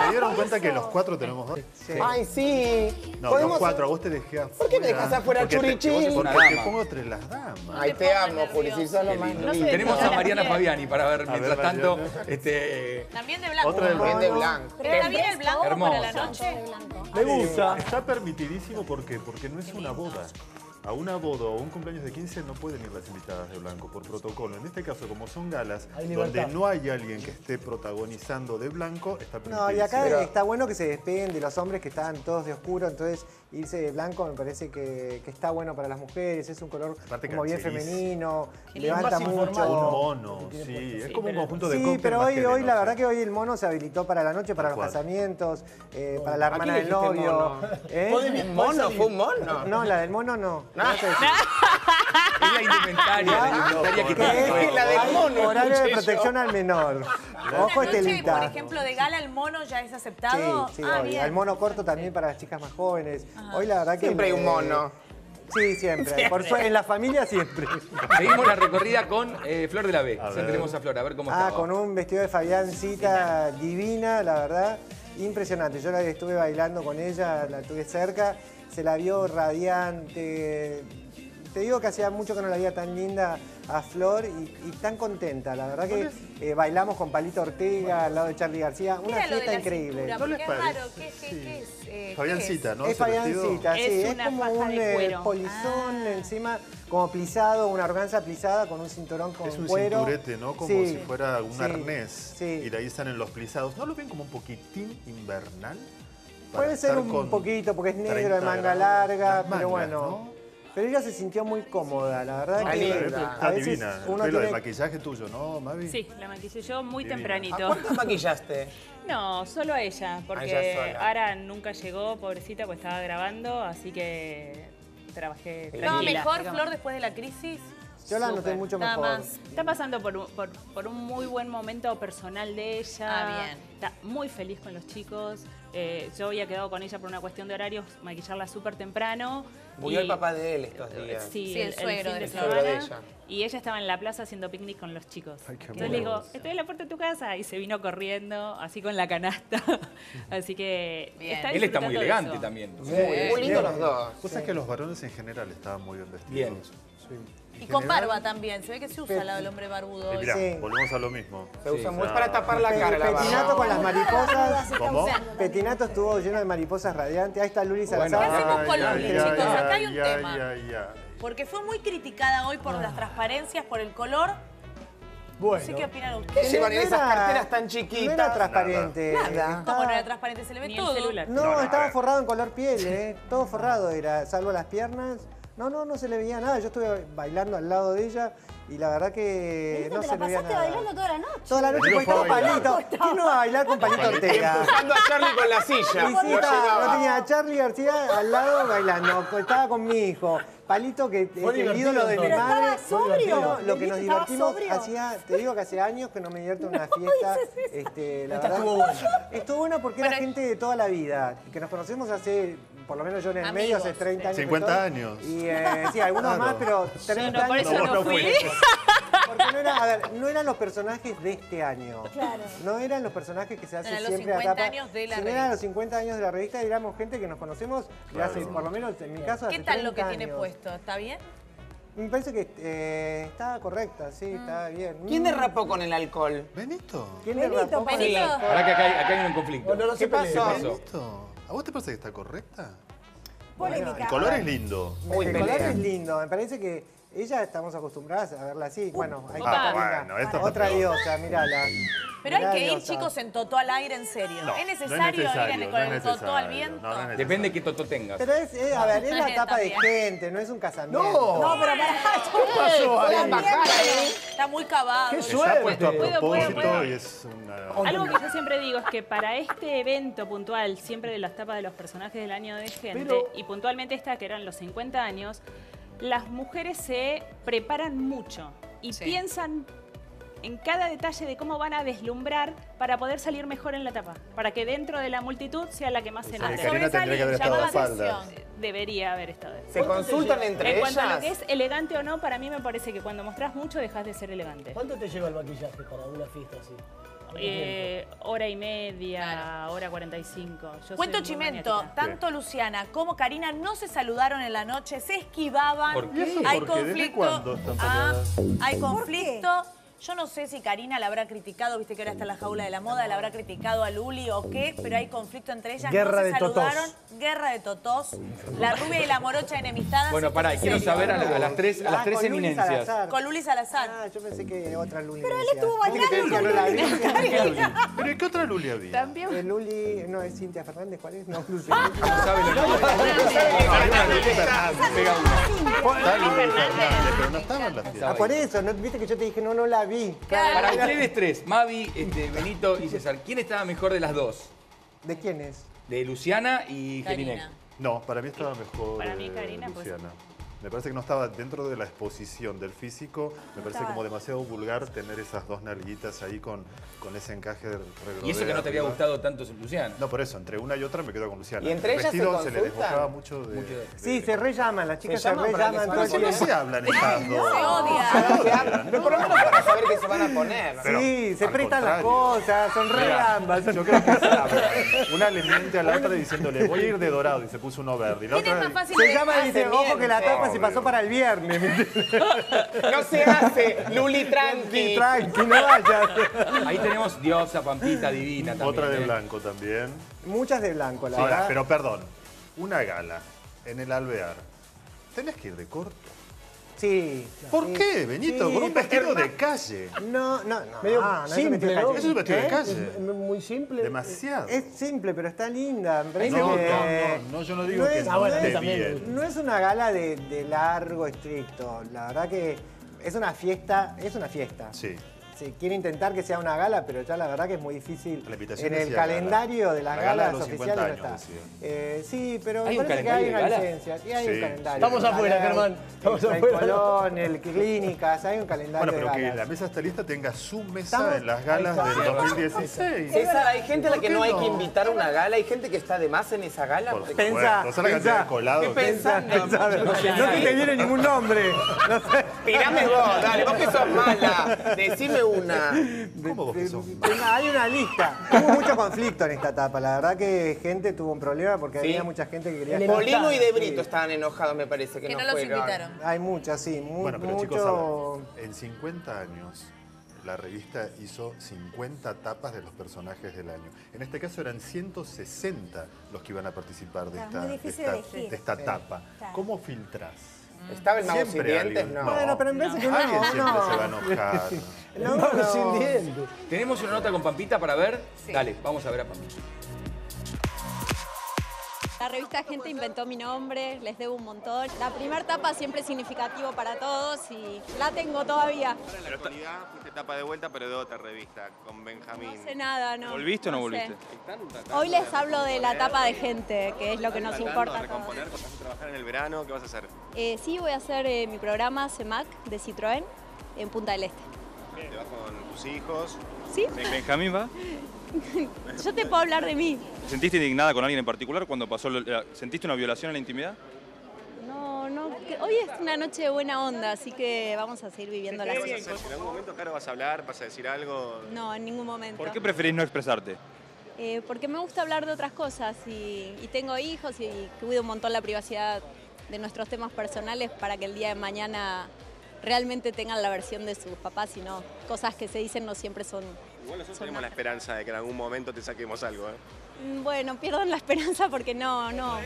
¿se dieron cuenta que los cuatro tenemos dos? Ay, sí. No, ¿Podemos- los cuatro, a vos te dejé afuera. ¿Por qué me dejas afuera, Porque Churichín? Porque te pongo entre las damas. Ay, te amo, Juli, sos lo más. Tenemos a Mariana. Fabiani para ver, mientras tanto, este, También de blanco. Otra de Bien de blanco. Pero bien el blanco para la noche. Me gusta. Está permitidísimo ¿por qué? porque no es una boda. A una boda o un cumpleaños de 15 no pueden ir las invitadas de blanco por protocolo. En este caso, como son galas, donde no hay alguien que esté protagonizando de blanco, está permitido. No, y acá Pero- está bueno que se despeguen de los hombres que estaban todos de oscuro, entonces irse de blanco me parece que, que está bueno para las mujeres, es un color Aparte como bien femenino, Qué levanta mucho. Un mono, sí, es como un conjunto de Sí, pero hoy, hoy la verdad que hoy el mono se habilitó para la noche, para los casamientos, eh, para la ¿A hermana del novio. mono? ¿Eh? ¿Fue un mono? No, la del mono no. No. No sé decir. es la indumentaria, la indumentaria que Que tiene. es que la del hay mono, Horario de yo. protección al menor. Ojo, Estelita. por ejemplo, de gala, el mono ya es Sí, aceptado. sí, ah, obvio. bien. El mono corto también para las chicas más jóvenes. Hoy la verdad que... Siempre hay un mono. Sí, siempre. Siempre. Por su- en la familia siempre. Seguimos la recorrida con eh, Flor de la B. Ya tenemos a Flor, a ver cómo Ah, está. con un vestido de Fabiancita divina, la verdad. Impresionante. Yo la estuve bailando con ella, la tuve cerca. Se la vio radiante. Te digo que hacía mucho que no la veía tan linda a Flor y, y tan contenta. La verdad que eh, bailamos con Palito Ortega al lado de Charlie García. Una Mira fiesta increíble. cintura, ¿No les es parece? raro. ¿Qué, qué, qué es? Eh, Fabiancita, ¿no? Es. Fabiancita, sí. Es como un eh, cuero. polizón encima, como plisado, una organza plisada con un cinturón con Es un cuero. cinturete, ¿no? Como Sí, si fuera un sí, arnés. sí. Y de ahí están en los plisados. ¿No lo ven como un poquitín invernal? Puede ser un con poquito porque es negro, 30 de manga grados. larga, Las pero mangas, bueno. ¿no? Pero ella se sintió muy cómoda, la verdad que Está a veces divina. El uno pelo de maquillaje tuyo, ¿no, Mavi? Sí, la maquillé yo muy Divina. tempranito. ¿A cuánto maquillaste? No, solo a ella, porque ella sola. Ara nunca llegó, pobrecita, pues estaba grabando, así que trabajé ¿Estaba tranquila. mejor, digamos. Flor, después de la crisis? Yo la noté Súper. mucho Nada mejor. más. Está pasando por un, por, por un muy buen momento personal de ella. Ah, bien. Está muy feliz con los chicos. Eh, yo había quedado con ella por una cuestión de horarios, maquillarla súper temprano. Murió y- el papá de él estos días. Sí, Sí, el el, suegro fin de ella. Y ella estaba en la plaza haciendo picnic con los chicos. Ay, qué Entonces le digo, estoy en la puerta de tu casa. Y se vino corriendo, así con la canasta. así que Bien. está Él está muy elegante también. Muy lindos los dos. Cosas que los varones en general estaban muy bien vestidos. Bien. Y con barba también. Se ve que se usa la del hombre barbudo. Y hoy. mirá, Sí. volvemos a lo mismo. Se usa mucho no. para tapar la cara. la barba. Petinato con las mariposas. ¿Cómo? Petinato estuvo lleno de mariposas radiantes. Ahí está Luli Bueno, Salazar. ¿Qué hacemos con Ay, Luli, ay, chicos? ay, Acá hay un ay, tema. ay, ay. Porque fue muy criticada hoy por las transparencias, por el color. Bueno. No sé qué opinan ¿Qué ustedes. llevan en no esas era- carteras tan No chiquitas? era transparente. Nada. ¿Cómo no era transparente? Se le ve Ni el todo. celular. No, No, no, estaba a ver. forrado en color piel, ¿eh? Todo forrado era, salvo las piernas. No, no, no se le veía nada. Yo estuve bailando al lado de ella y la verdad que no te se la le veía pasaste nada. bailando toda la noche. Toda la noche estaba bailar. Palito. ¿Quién no va a bailar con Palito Ortega? Empujando a Charlie con la silla. No tenía a Charlie García al lado bailando. Estaba con mi hijo. Palito, que es el ídolo de mi Pero madre. estaba sobrio. No, lo que nos divertimos, hacía, te digo que hace años que no me divierto en una fiesta. Este, la Esta verdad, estuvo buena. Estuvo buena porque era gente de toda la vida, que nos conocemos hace, por lo menos yo en el medio, hace Amigos. 30 años. que 50 estoy. años. Y eh, sí, algunos Claro. más, pero 30 no, por años. eso no no fui. fui. Porque no, era, a ver, no eran los personajes de este año. Claro. No eran los personajes que se hacen Eran los siempre a 50 tapa. años de la sino revista. eran los 50 años de la revista éramos gente que nos conocemos de Claro. hace, por lo menos en mi caso, ¿Qué hace tal lo que 30 tiene puesto? ¿Está bien? Me parece que eh, está correcta, sí, está bien. ¿Quién Mm. derrapó con el alcohol? Benito. ¿Quién Benito, derrapó? Benito. Sí. Ahora que acá hay, acá hay un conflicto. No, no, no ¿Qué pasó? Benito. ¿A vos te parece que está correcta? Polémica. El color es lindo. Uy, el color es lindo, me parece que ella estamos acostumbradas a verla así. Bueno, ahí Ah, bueno, esta está Otra peor. diosa, mírala. Pero hay que ir, diosa. chicos, en totó al aire, en serio. No, ¿Es no es necesario ir no con el totó al viento? Depende qué toto tengas. Pero es, eh, a ver, es la etapa de gente, no es un casamiento. No. No, pero para. ¿Qué pasó ahí? Está muy cavado. Qué Se ha puesto a suerte. Puedo, puedo, propósito puedo. y es una... Algo que yo siempre digo es que para este evento puntual, siempre de las tapas de los personajes del año de gente, Pero- y puntualmente esta que eran los 50 años, las mujeres se preparan mucho y Sí. piensan en cada detalle de cómo van a deslumbrar para poder salir mejor en la tapa, para que dentro de la multitud sea la que más se note. Tendría que atención. Debería haber estado. ¿Se consultan entre En cuanto a lo ellas? que es elegante o no, para mí me parece que cuando mostrás mucho dejas de ser elegante. ¿Cuánto te lleva el maquillaje para una fiesta así? ¿Cuánto Eh, hora y media, hora 45. Yo Cuento Chimento, maniática. tanto Luciana como Karina no se saludaron en la noche, se esquivaban. ¿Por qué? Hay ¿Por qué? ¿Desde conflicto. cuándo están Ah, hay conflicto. Yo no sé si Karina la habrá criticado, viste que ahora está en la jaula de la moda, la habrá criticado a Luli o qué, pero hay conflicto entre ellas. Guerra no se de totós. saludaron. Guerra de totós. La rubia y la morocha enemistadas. Bueno, pará, quiero serio. saber a, la- a las tres, a las Ah, tres con Luli eminencias. Salazar. Con Luli Salazar. Ah, yo pensé que otra Luli. Pero él estuvo ¿Viste que te bailando la Luli? ¿Pero y qué otra Luli había? También. Eh, Luli, no, es Cintia Fernández, ¿cuál es? No, Luli. No sabe Luli Fernández, pero no estaba en la fiesta. Ah, por eso, ¿no? viste que yo te dije, no, no la vi. Para ustedes tres, Mavi, este, Benito y César, ¿quién estaba mejor de las dos? ¿De quién es? De Luciana y Karina. Jelinek. No, para mí estaba mejor Para mí, eh, Karina, pues. Luciana. Me parece que no estaba dentro de la exposición del físico. Me parece Estaba. como demasiado vulgar tener esas dos nalguitas ahí con, con ese encaje de Y eso que no te había gustado tanto Luciana. No, por eso, entre una y otra me quedo con Luciana. ¿Y entre el ellas se vestido se, le consultan? desbocaba mucho de... Sí, se rellaman, las chicas se, rellaman se si no tiempo. se hablan estas dos. Se odia. Pero se por lo menos para saber qué se van a poner. Pero, Sí, se prestan las cosas, son re Mira, ambas. Yo creo que se. Una le miente a la otra diciéndole, voy a ir de dorado y se puso uno verde. Y la ¿Quién es otra más fácil Se de llama y dice, ojo que la tapa se pasó para el viernes. No se hace, Luli tranqui. Tranqui, no vayas. Ahí tenemos diosa, pampita, divina también. otra de ¿eh? blanco también. Muchas de blanco, la Ahora, verdad. pero perdón, una gala en el alvear, tenés que ir de corto. Sí. ¿Por sí. qué, Benito? Sí, Con un vestido es de calle. No, no, no. Medio ah, no, simple, ¿no? es un vestido de ¿Eh? calle. Es muy simple. Demasiado. Es simple, pero está linda. Me No, no, no, no, yo no digo que es- no es- bien. No es una gala de, de largo, estricto. La verdad que es una fiesta, es una fiesta. Sí. Se quiere intentar que sea una gala, pero ya la verdad que es muy difícil. La invitación en el calendario gala. de las La gala de galas los 50 oficiales no está. Eh, sí, pero ¿Hay me un parece que hay calendario una licencia. Y hay Sí, un calendario. Estamos afuera, Germán. Estamos el afuera. Colón, el Clínicas, hay un calendario Bueno, pero de que galas. la mesa estalista tenga su mesa Estamos- en las galas del está. 2016. César, hay gente a la ¿Por que no hay que invitar a una gala, hay gente que está de más en esa gala. Por Pensá, no sé la cantidad pensá. de colados. ¿Qué pensá, No, se te viene ningún nombre. No sé. Tirame vos, dale, vos que sos mala. Decime una. ¿Cómo vos que sos hay una lista. Hubo mucho conflicto en esta etapa. La verdad que gente tuvo un problema porque Sí. había mucha gente que quería. Molino y De Brito Sí. estaban enojados, me parece, que, Que no, no los fueron. invitaron. Hay muchas, sí. mu- Bueno, pero mucho... chicos, en 50 años la revista hizo 50 tapas de los personajes del año. En este caso eran 160 los que iban a participar de Claro, esta, muy de esta, esta tapa. Claro. ¿Cómo filtrás? ¿Estaba el mago sin dientes? No. Bueno, pero me parece que no, Alguien siempre no. se va a enojar. No, El mago no. sin dientes. Tenemos una nota con Pampita para ver. Dale, vamos a ver a Pampita. La revista Gente inventó mi nombre, les debo un montón. La primera tapa siempre es significativo para todos y la tengo todavía. En la actualidad fuiste tapa de vuelta, pero de otra revista, con Benjamín. No sé nada, ¿no? ¿Volviste o no volviste? Hoy les hablo de la tapa de gente, que es lo que nos importa a recomponer, vas a trabajar en el verano, ¿qué vas a hacer? Eh, sí, voy a hacer eh, mi programa CEMAC de Citroën en Punta del Este. ¿Te vas con tus hijos? ¿Sí? Ben- Benjamín va. Yo te puedo hablar de mí. ¿Te sentiste indignada con alguien en particular cuando pasó? la- ¿Sentiste una violación en la intimidad? No, no, que hoy es una noche de buena onda, así que vamos a seguir viviendo la ¿Qué vas a hacer? Si en algún momento, Caro, vas a hablar, vas a decir algo. No, en ningún momento. ¿Por qué preferís no expresarte? Eh, porque me gusta hablar de otras cosas y, y tengo hijos y cuido un montón la privacidad de nuestros temas personales para que el día de mañana realmente tengan la versión de sus papás y no cosas que se dicen no siempre son... Igual nosotros son tenemos la esperanza de que en algún momento te saquemos algo, ¿eh? Mm, Bueno, pierdan la esperanza porque no, no.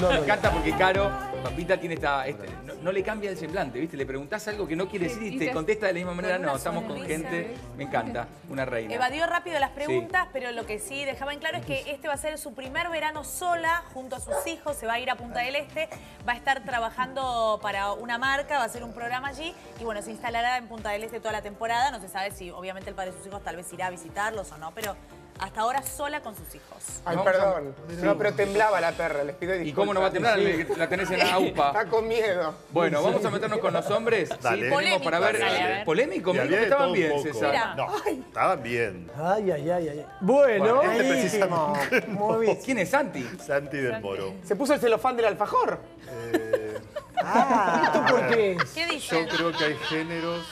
Me encanta porque Caro, Pampita tiene esta. este- no, no le cambia el semblante, ¿viste? Le preguntás algo que no quiere decir y y te te- contesta de la misma manera. con No, una estamos con sonrisa, gente. ¿ves? Me encanta. Una reina. Evadió rápido las preguntas, pero lo que sí dejaba en claro es que este va a ser su primer verano sola, junto a sus hijos, se va a ir a Punta del Este, va a estar trabajando para una marca, va a hacer un programa allí y bueno, se instalará en Punta del Este toda la temporada. No se sabe si obviamente el padre de sus hijos tal vez irá a visitarlos o no, pero hasta ahora sola con sus hijos. Ay, perdón. Sí. No, pero temblaba la perra, les pido disculpas. ¿Y cómo no va a temblar? Sí. La tenés en la AUPA. Está con miedo. Bueno, vamos a meternos con los hombres. Dale. Sí, tenemos para ver. Dale. Polémico, me dijo que estaban bien. César. No, estaban bien. Ay, ay, ay, ay. Bueno, Este Buenísimo. precisamente. ¿Quién es Santi? Santi del Moro. ¿Se puso el celofán del alfajor? ¿esto por qué? ¿Qué Yo creo que hay géneros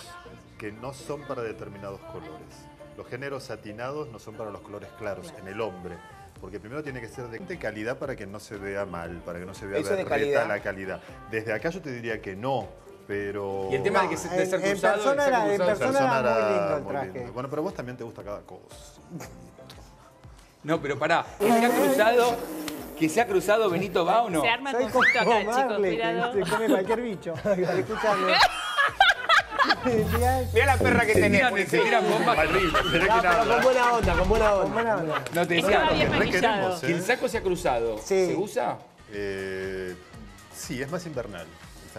que no son para determinados colores. Los géneros satinados no son para los colores claros, en el hombre. Porque primero tiene que ser de calidad para que no se vea mal, para que no se vea Eso de calidad. la calidad. Desde acá yo te diría que no, pero... Y el tema de que se- de en- ser en cruzado, persona de ser era- en persona era muy lindo el muy traje. lindo. Bueno, pero a vos también te gusta cada cosa. No, pero pará. ¿Que se ha cruzado? ¿Que se ha cruzado Benito va o no? Se arma como acá, chicos, cuidado. se come cualquier bicho. Escúchame. Mira la perra que tenés. se tiran bombas con buena onda, con buena onda. No te decía. queremos, Que el saco se ha cruzado. Sí. ¿Se usa? Eh, sí, es más invernal.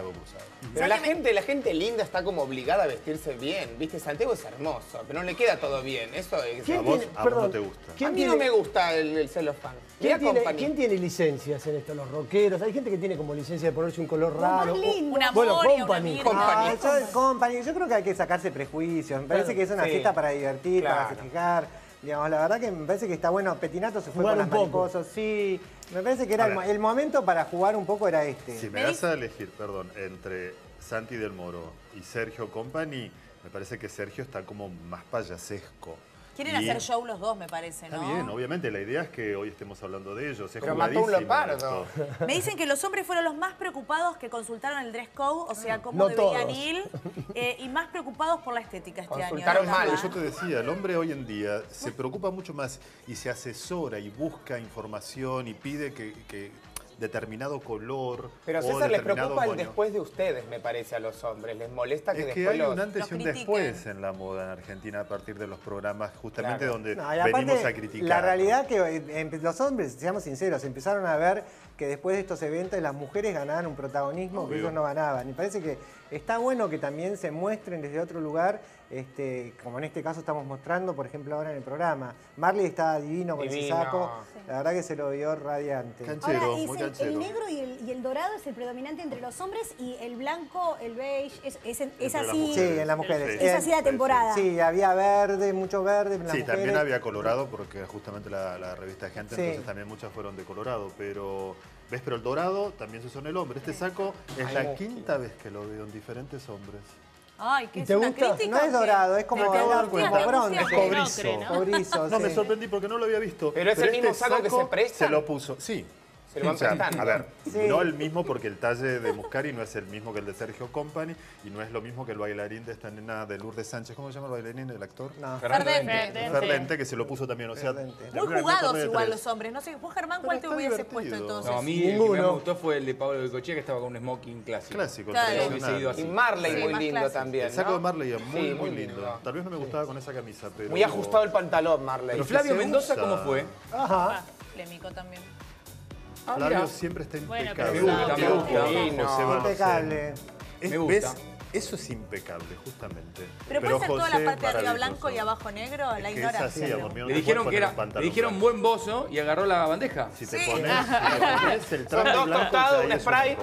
Cruzado. Pero la gente, la gente linda está como obligada a vestirse bien. Viste, Santiago es hermoso, pero no le queda todo bien. Eso es. ¿Quién A vos- tiene- a vos no perdón, te gusta. A ¿quién mí no tiene- me gusta el, el celofán. ¿Quién tiene, Company. quién tiene licencias en esto? Los rockeros. Hay gente que tiene como licencia de ponerse un color raro. más lindo. Una bueno, Moria, una Company. Mirta. Ah, yo, company, yo creo que hay que sacarse prejuicios. Me parece Claro, que es una sí. fiesta para divertir, para Claro. festejar. Digamos, la verdad que me parece que está bueno. Petinato se fue Jugar con un las poco. mariposas, sí. Me parece que era el, momento para jugar un poco era este. Si me das a elegir, perdón, entre Santi del Moro y Sergio Company, me parece que Sergio está como más payasesco. Quieren Y hacer show los dos, me parece, ¿no? Está bien, obviamente la idea es que hoy estemos hablando de ellos. Es Pero mató un leopardo. esto. Me dicen que los hombres fueron los más preocupados que consultaron el dress code, o sea, cómo No deberían todos. ir, eh, y más preocupados por la estética este año. Lo que yo te decía, el hombre hoy en día se preocupa mucho más y se asesora y busca información y pide que, que determinado color Pero o César les determinado preocupa el después de ustedes, me parece, a los hombres. Les molesta que Es que después hay los, un antes los y un critiquen. después en la moda en Argentina a partir de los programas justamente Claro. donde No, y aparte, venimos a criticar. La realidad que eh, empe- los hombres, seamos sinceros, empezaron a ver que después de estos eventos las mujeres ganaban un protagonismo que ellos no ganaban. Y parece que está bueno que también se muestren desde otro lugar, este, como en este caso estamos mostrando, por ejemplo, ahora en el programa. Marley está divino con ese saco, la verdad que se lo vio radiante. Ahora, es el, el negro y el, y el dorado es el predominante entre los hombres y el blanco, el beige, es, es, es así. Sí, en las mujeres. Es así la temporada. Sí, había verde, mucho verde en las Sí, también había Colorado, porque justamente la, la revista Gente, Sí. entonces también muchas fueron de Colorado, pero ves, pero el dorado también se usó en el hombre. Este saco es Ay, la quinta vez que lo veo en diferentes hombres. Ay, ¿qué ¿Y es te una gusta? crítica? No es dorado, es como, de como cuenta. bronce. Es cobrizo. Cobrizo, No, me sorprendí porque no lo había visto. Pero es el mismo este saco que se presta. Se lo puso, sí. Se lo van O sea, prestando. a ver, Sí. no el mismo porque el talle de Muscari no es el mismo que el de Sergio Company y no es lo mismo que el bailarín de esta nena de Lourdes Sánchez. ¿Cómo se llama el bailarín, el actor? No. Ferdente. Ferlente, que se lo puso también. O sea, Muy jugados igual los hombres. No sé, vos Germán, ¿cuál te divertido. puesto entonces? No, a mí el que me gustó fue el de Pablo Bengochea, que estaba con un smoking clásico. Clásico, Claro. Hubiese. Y Marley Sí. muy lindo clásico. también, El saco de Marley es muy, Sí, muy lindo. Tal vez no me gustaba con esa camisa, pero... Muy ajustado el pantalón, Marley. Pero Flavio Mendoza. ¿cómo fue? Ajá. Polémico también. Ah, Flavio siempre está Bueno, impecable. Me gusta, me gusta. Impecable. Es- Me gusta. ¿ves? Eso es impecable, justamente. Pero puede ser toda la parte de arriba blanco y abajo negro, la ignorancia. Le dijeron que era, le dijeron buen bozo y agarró la bandeja. Si te Sí. pones, si te pones el traje Son dos blanco, tostados, un spray.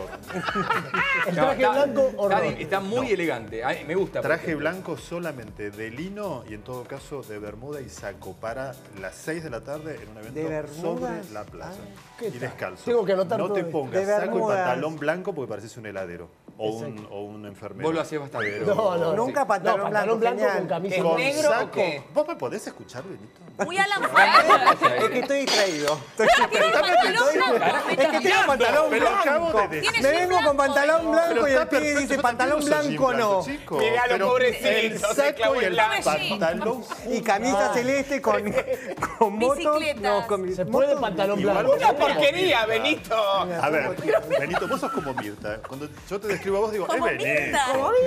El traje está- blanco, está, muy elegante. Ay, me gusta. Traje blanco solamente de lino y en todo caso de bermuda y saco para las 6 de la tarde en un evento sobre la plaza. ¿qué y descalzo. Tengo que anotar no te pongas saco y pantalón blanco porque pareces un heladero o un, o un enfermero. Vos lo hacés bastante. Pero- No, no, Nunca sí. pantalón No, pantalón blanco, blanco con camisa ¿Es Con negro o saco. qué? ¿Vos me podés escuchar, Benito? Muy Alan Es que estoy distraído. Estoy- Tiene pantalón blanco. Es que tengo pantalón blanco. Me vengo con pantalón blanco y el pibe dice pantalón blanco no. Mirá lo pobrecito, saco y el pantalón. Y camisa celeste con, con. Bicicletas. No, con Se puede pantalón blanco. ¡Una porquería. Benito! A ver, Benito, vos sos como Mirta. Cuando yo te describo a vos, digo, es Benito.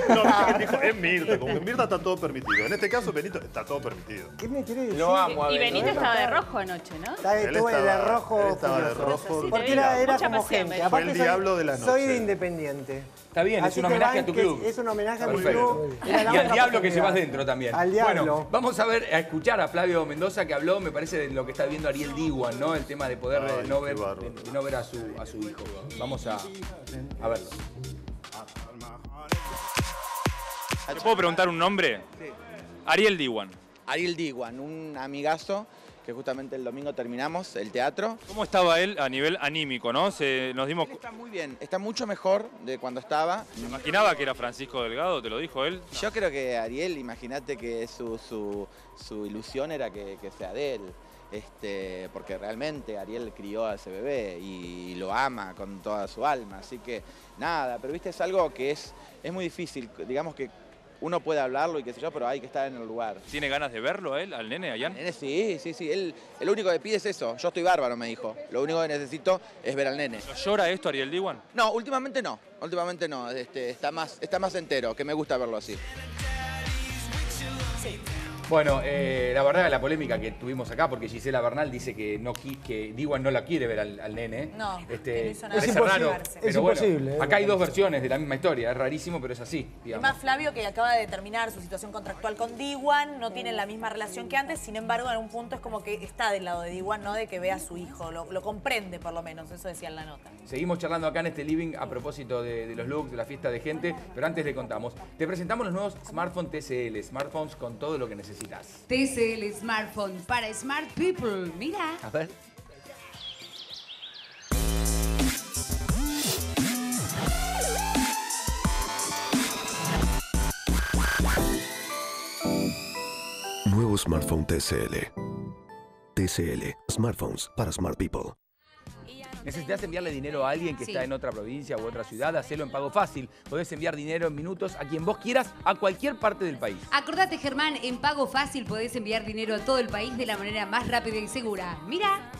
No, viste que dijo, es Mirta. Como que en Mirta está todo permitido. En este caso, Benito, está todo permitido. ¿Qué me quiere decir? Lo amo a Y Benito. Estaba de rojo anoche, ¿no? Está- Él Estuve de estaba- rojo. él estaba de rojo. Porque era, como pasión, gente. Fue el soy- diablo de la Soy de noche. independiente. Está bien, es un homenaje a tu club. Es un homenaje a Perfecto. club. Y al diablo que llevas dentro también. Al diablo. Bueno, vamos a ver, a escuchar a Flavio Mendoza que habló, me parece, de lo que está viendo Ariel Diwan, ¿no? El tema de poder Ay, no, ver, de no ver a su, a su hijo. Vamos a, a verlo. ¿Te puedo preguntar un nombre? Ariel Diwan. Ariel Diwan, un amigazo que justamente el domingo terminamos el teatro. ¿Cómo estaba él a nivel anímico, no? Se, nos dimos... Él está muy bien, está mucho mejor de cuando estaba. ¿Se imaginaba que era Francisco Delgado? ¿Te lo dijo él? Yo creo que Ariel, imagínate que su, su, su ilusión era que, que sea de él. Este, porque realmente Ariel crió a ese bebé y lo ama con toda su alma. Así que nada, pero viste, es algo que es, es muy difícil. Digamos que uno puede hablarlo y qué sé yo, pero hay que estar en el lugar. ¿Tiene ganas de verlo él, al nene, allá? Nene, sí, sí, sí. Él, el único que pide es eso. Yo estoy bárbaro, me dijo. Lo único que necesito es ver al nene. ¿Lo llora esto Ariel Diwan? No, últimamente no. Últimamente no. Este, está, más, está más entero, que me gusta verlo así. Bueno, eh, la verdad, la polémica que tuvimos acá, porque Gisela Bernal dice que no que Diwan no la quiere ver al, al nene. No, Este, Es imposible. raro, Es pero bueno, imposible, eh, acá hay dos versiones de la misma historia. Es rarísimo, pero es así, Y digamos. más Flavio que acaba de terminar su situación contractual con Diwan, no tienen la misma relación que antes, sin embargo en un punto es como que está del lado de Diwan, ¿no? De que vea a su hijo, lo, lo comprende por lo menos, eso decía en la nota. Seguimos charlando acá en este living a propósito de, de los looks, de la fiesta de gente, pero antes le contamos. Te presentamos los nuevos smartphone TCL, smartphones con todo lo que necesitas. TCL Smartphone para Smart People. Mira. A ver. Nuevo smartphone TCL. TCL, smartphones para smart people. ¿Necesitas enviarle dinero a alguien que Sí. está en otra provincia u otra ciudad? Hacelo en pago fácil. Podés enviar dinero en minutos a quien vos quieras, a cualquier parte del país. Acordate, Germán, en Pago Fácil podés enviar dinero a todo el país de la manera más rápida y segura. Mira.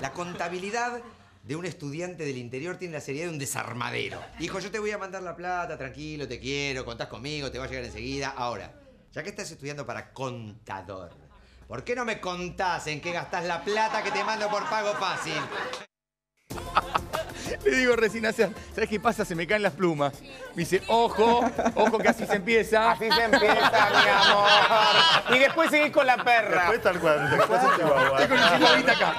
La contabilidad de un estudiante del interior tiene la seriedad de un desarmadero. Hijo, yo te voy a mandar la plata, tranquilo, te quiero, contás conmigo, te va a llegar enseguida. Ahora, ya que estás estudiando para contador, ¿por qué no me contás en qué gastás la plata que te mando por pago fácil? Le digo recién hace, ¿sabes qué pasa? Se me caen las plumas. Me dice, ojo, ojo que así se empieza. Así se empieza, mi amor. Y después seguís con la perra. Después tal cual, después el chihuahua. Estoy con el chihuahuita acá.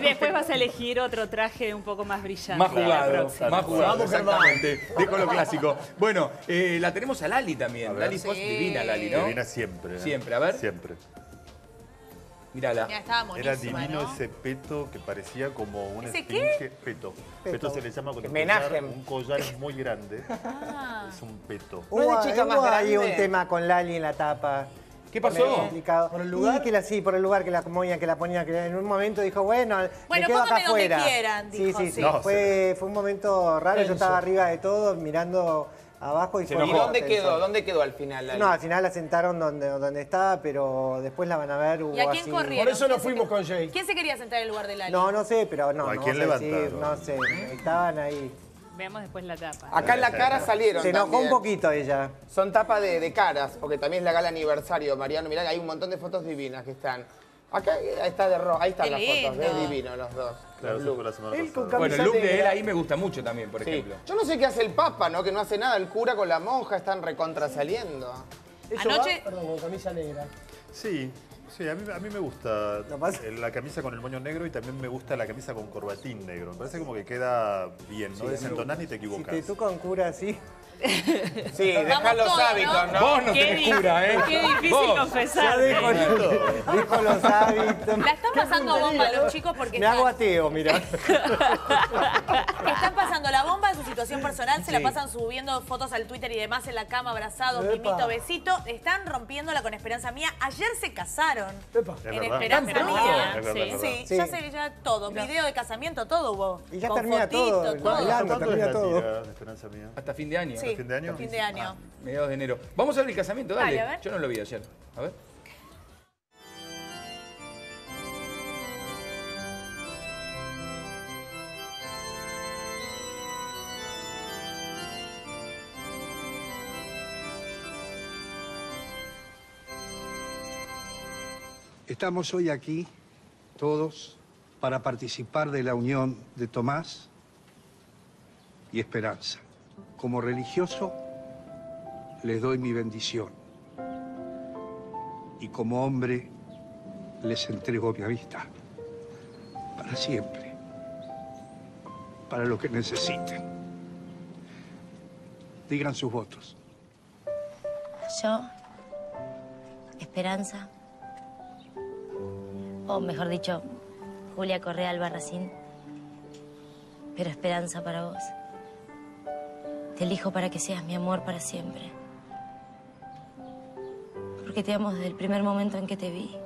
Y después vas a elegir otro traje un poco más brillante. Más jugado, más jugado, Vamos, exactamente. Dejo lo clásico. Bueno, eh, la tenemos a Lali también. Lali Sí. divina, Lali, ¿no? Divina siempre. ¿eh? Siempre, a ver. Siempre. Mírala. Ya estaba Era divino ¿no? ese peto que parecía como un ¿Ese esfinge. Peto. Peto. Peto se le llama con collar, un collar muy grande. Ah. Es un peto. ¿No Hubo- chica más ahí un tema con Lali en la tapa. ¿Qué pasó? complicado. ¿Por el lugar? Y que la, sí, por el lugar que la ponían, que la ponían, que en un momento dijo, bueno, Bueno, me quedo acá afuera. quieran, sí, dijo, sí, sí. sí. No, fue, fue un momento raro, yo estaba arriba de todo, mirando abajo y Se fue ¿Y dónde quedó? ¿Dónde quedó al final? No, al final la sentaron donde, donde estaba, pero después la van a ver. Hubo ¿Y a quién así- corrieron? Por eso ¿Quién nos se fuimos con Jay. ¿Quién se quería sentar en el lugar de Lali? No, no sé, pero no, ¿A no quién levantaron? no sé, estaban ahí. Veamos después la tapa. Acá en la cara salieron Se enojó un también. poquito ella. Son tapas de, de caras, porque también es la gala aniversario, Mariano. Mirá, hay un montón de fotos divinas que están. Acá eh, ahí está de rojo, ahí están Qué las fotos, lindo. ves divino los dos. Claro, Los eso fue la semana Él con pasada. Bueno, el look de él ahí me gusta mucho también, por Sí. ejemplo. Yo no sé qué hace el Papa, ¿no? Que no hace nada. El cura con la monja están recontra saliendo. Eso Anoche- va, perdón, con camisa negra. Sí, sí, a mí, a mí me gusta Lo eh, la camisa con el moño negro y también me gusta la camisa con corbatín negro. Me parece como que queda bien, no Sí, desentonás ni te Si equivocas. te toca un cura así. Sí, deja los todos, hábitos, ¿no? Vos no Qué tenés cura, ¿eh? Qué difícil Vos. Ya confesar. dijo, dijo los hábitos. La están pasando bomba los chicos porque Me hago están, ateo, mira. están pasando la bomba en su situación personal, se la pasan subiendo fotos al Twitter y demás en la cama, abrazados, mimito, besito. Están rompiéndola con Esperanza Mía. Ayer se casaron. Epa. En. Esperanza. Mía. Es verdad, Sí. es verdad. Sí, Sí. ya se ya todo. Video de casamiento, todo hubo. Y ya Con termina fotito, todo, todo. bailando. ¿Cuándo es termina todo. Esperanza Mía? Hasta fin de año. Sí, fin de año? fin de año. Mediados de enero. Vamos a ver el casamiento, dale. Dale, a ver. Yo no lo vi ayer. A ver. Estamos hoy aquí, todos, para participar de la unión de Tomás y Esperanza. Como religioso, les doy mi bendición. Y como hombre, les entrego mi amistad. Para siempre. Para lo que necesiten. Digan sus votos. Yo, Esperanza, o mejor dicho, Julia Correa Albarracín, pero Esperanza para vos. Te elijo para que seas mi amor para siempre. Porque te amo desde el primer momento en que te vi.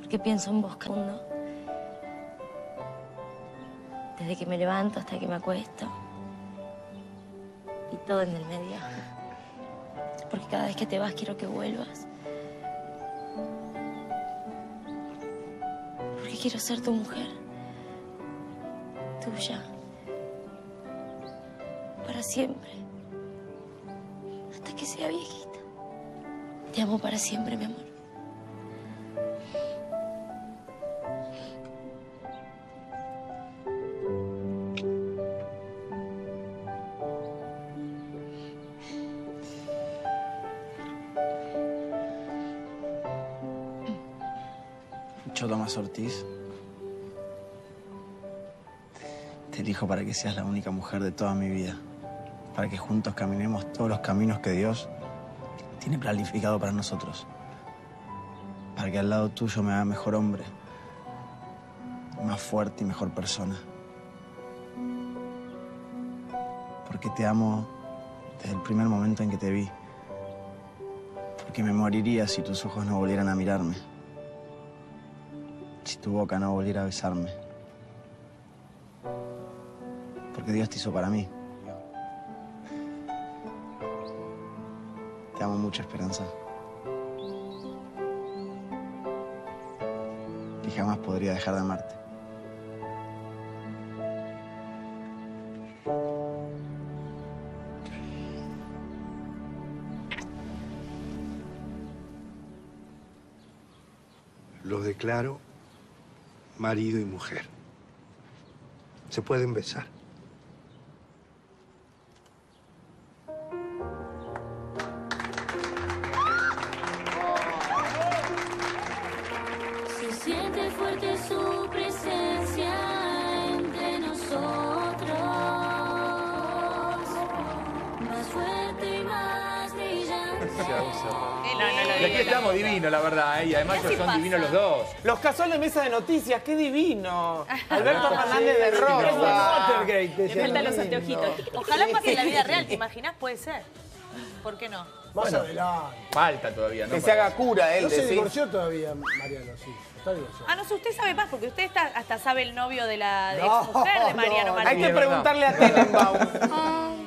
Porque pienso en vos, mundo. Desde que me levanto hasta que me acuesto. Y todo en el medio. Porque cada vez que te vas quiero que vuelvas. Porque quiero ser tu mujer. Tuya. Siempre. Hasta que sea viejita. Te amo para siempre, mi amor. Yo, Tomás Ortiz, te elijo para que seas la única mujer de toda mi vida. Para que juntos caminemos todos los caminos que Dios tiene planificado para nosotros. Para que al lado tuyo me haga mejor hombre, más fuerte y mejor persona. Porque te amo desde el primer momento en que te vi. Porque me moriría si tus ojos no volvieran a mirarme si tu boca no volviera a besarme. Porque Dios te hizo para mí. Mucho, Esperanza. Y jamás podría dejar de amarte. Los declaro marido y mujer. Se pueden besar. Y aquí estamos divinos, la verdad, ¿eh? y además ¿Qué son pasa? divinos los dos. Los en la mesa de noticias, qué divino. Alberto Fernández de Rosa. Le faltan los anteojitos. Ojalá pase en la vida real, ¿te imaginas? Puede ser. ¿Por qué no? Más Bueno, adelante. Falta todavía, ¿no? Que se haga cura él, No se divorció todavía, Mariano, sí. Está divorciado. Ah, no sé, usted sabe más, porque usted está- hasta sabe el novio de la de No, exmujer de Mariano no, Martínez. hay que preguntarle a Tenenbaum.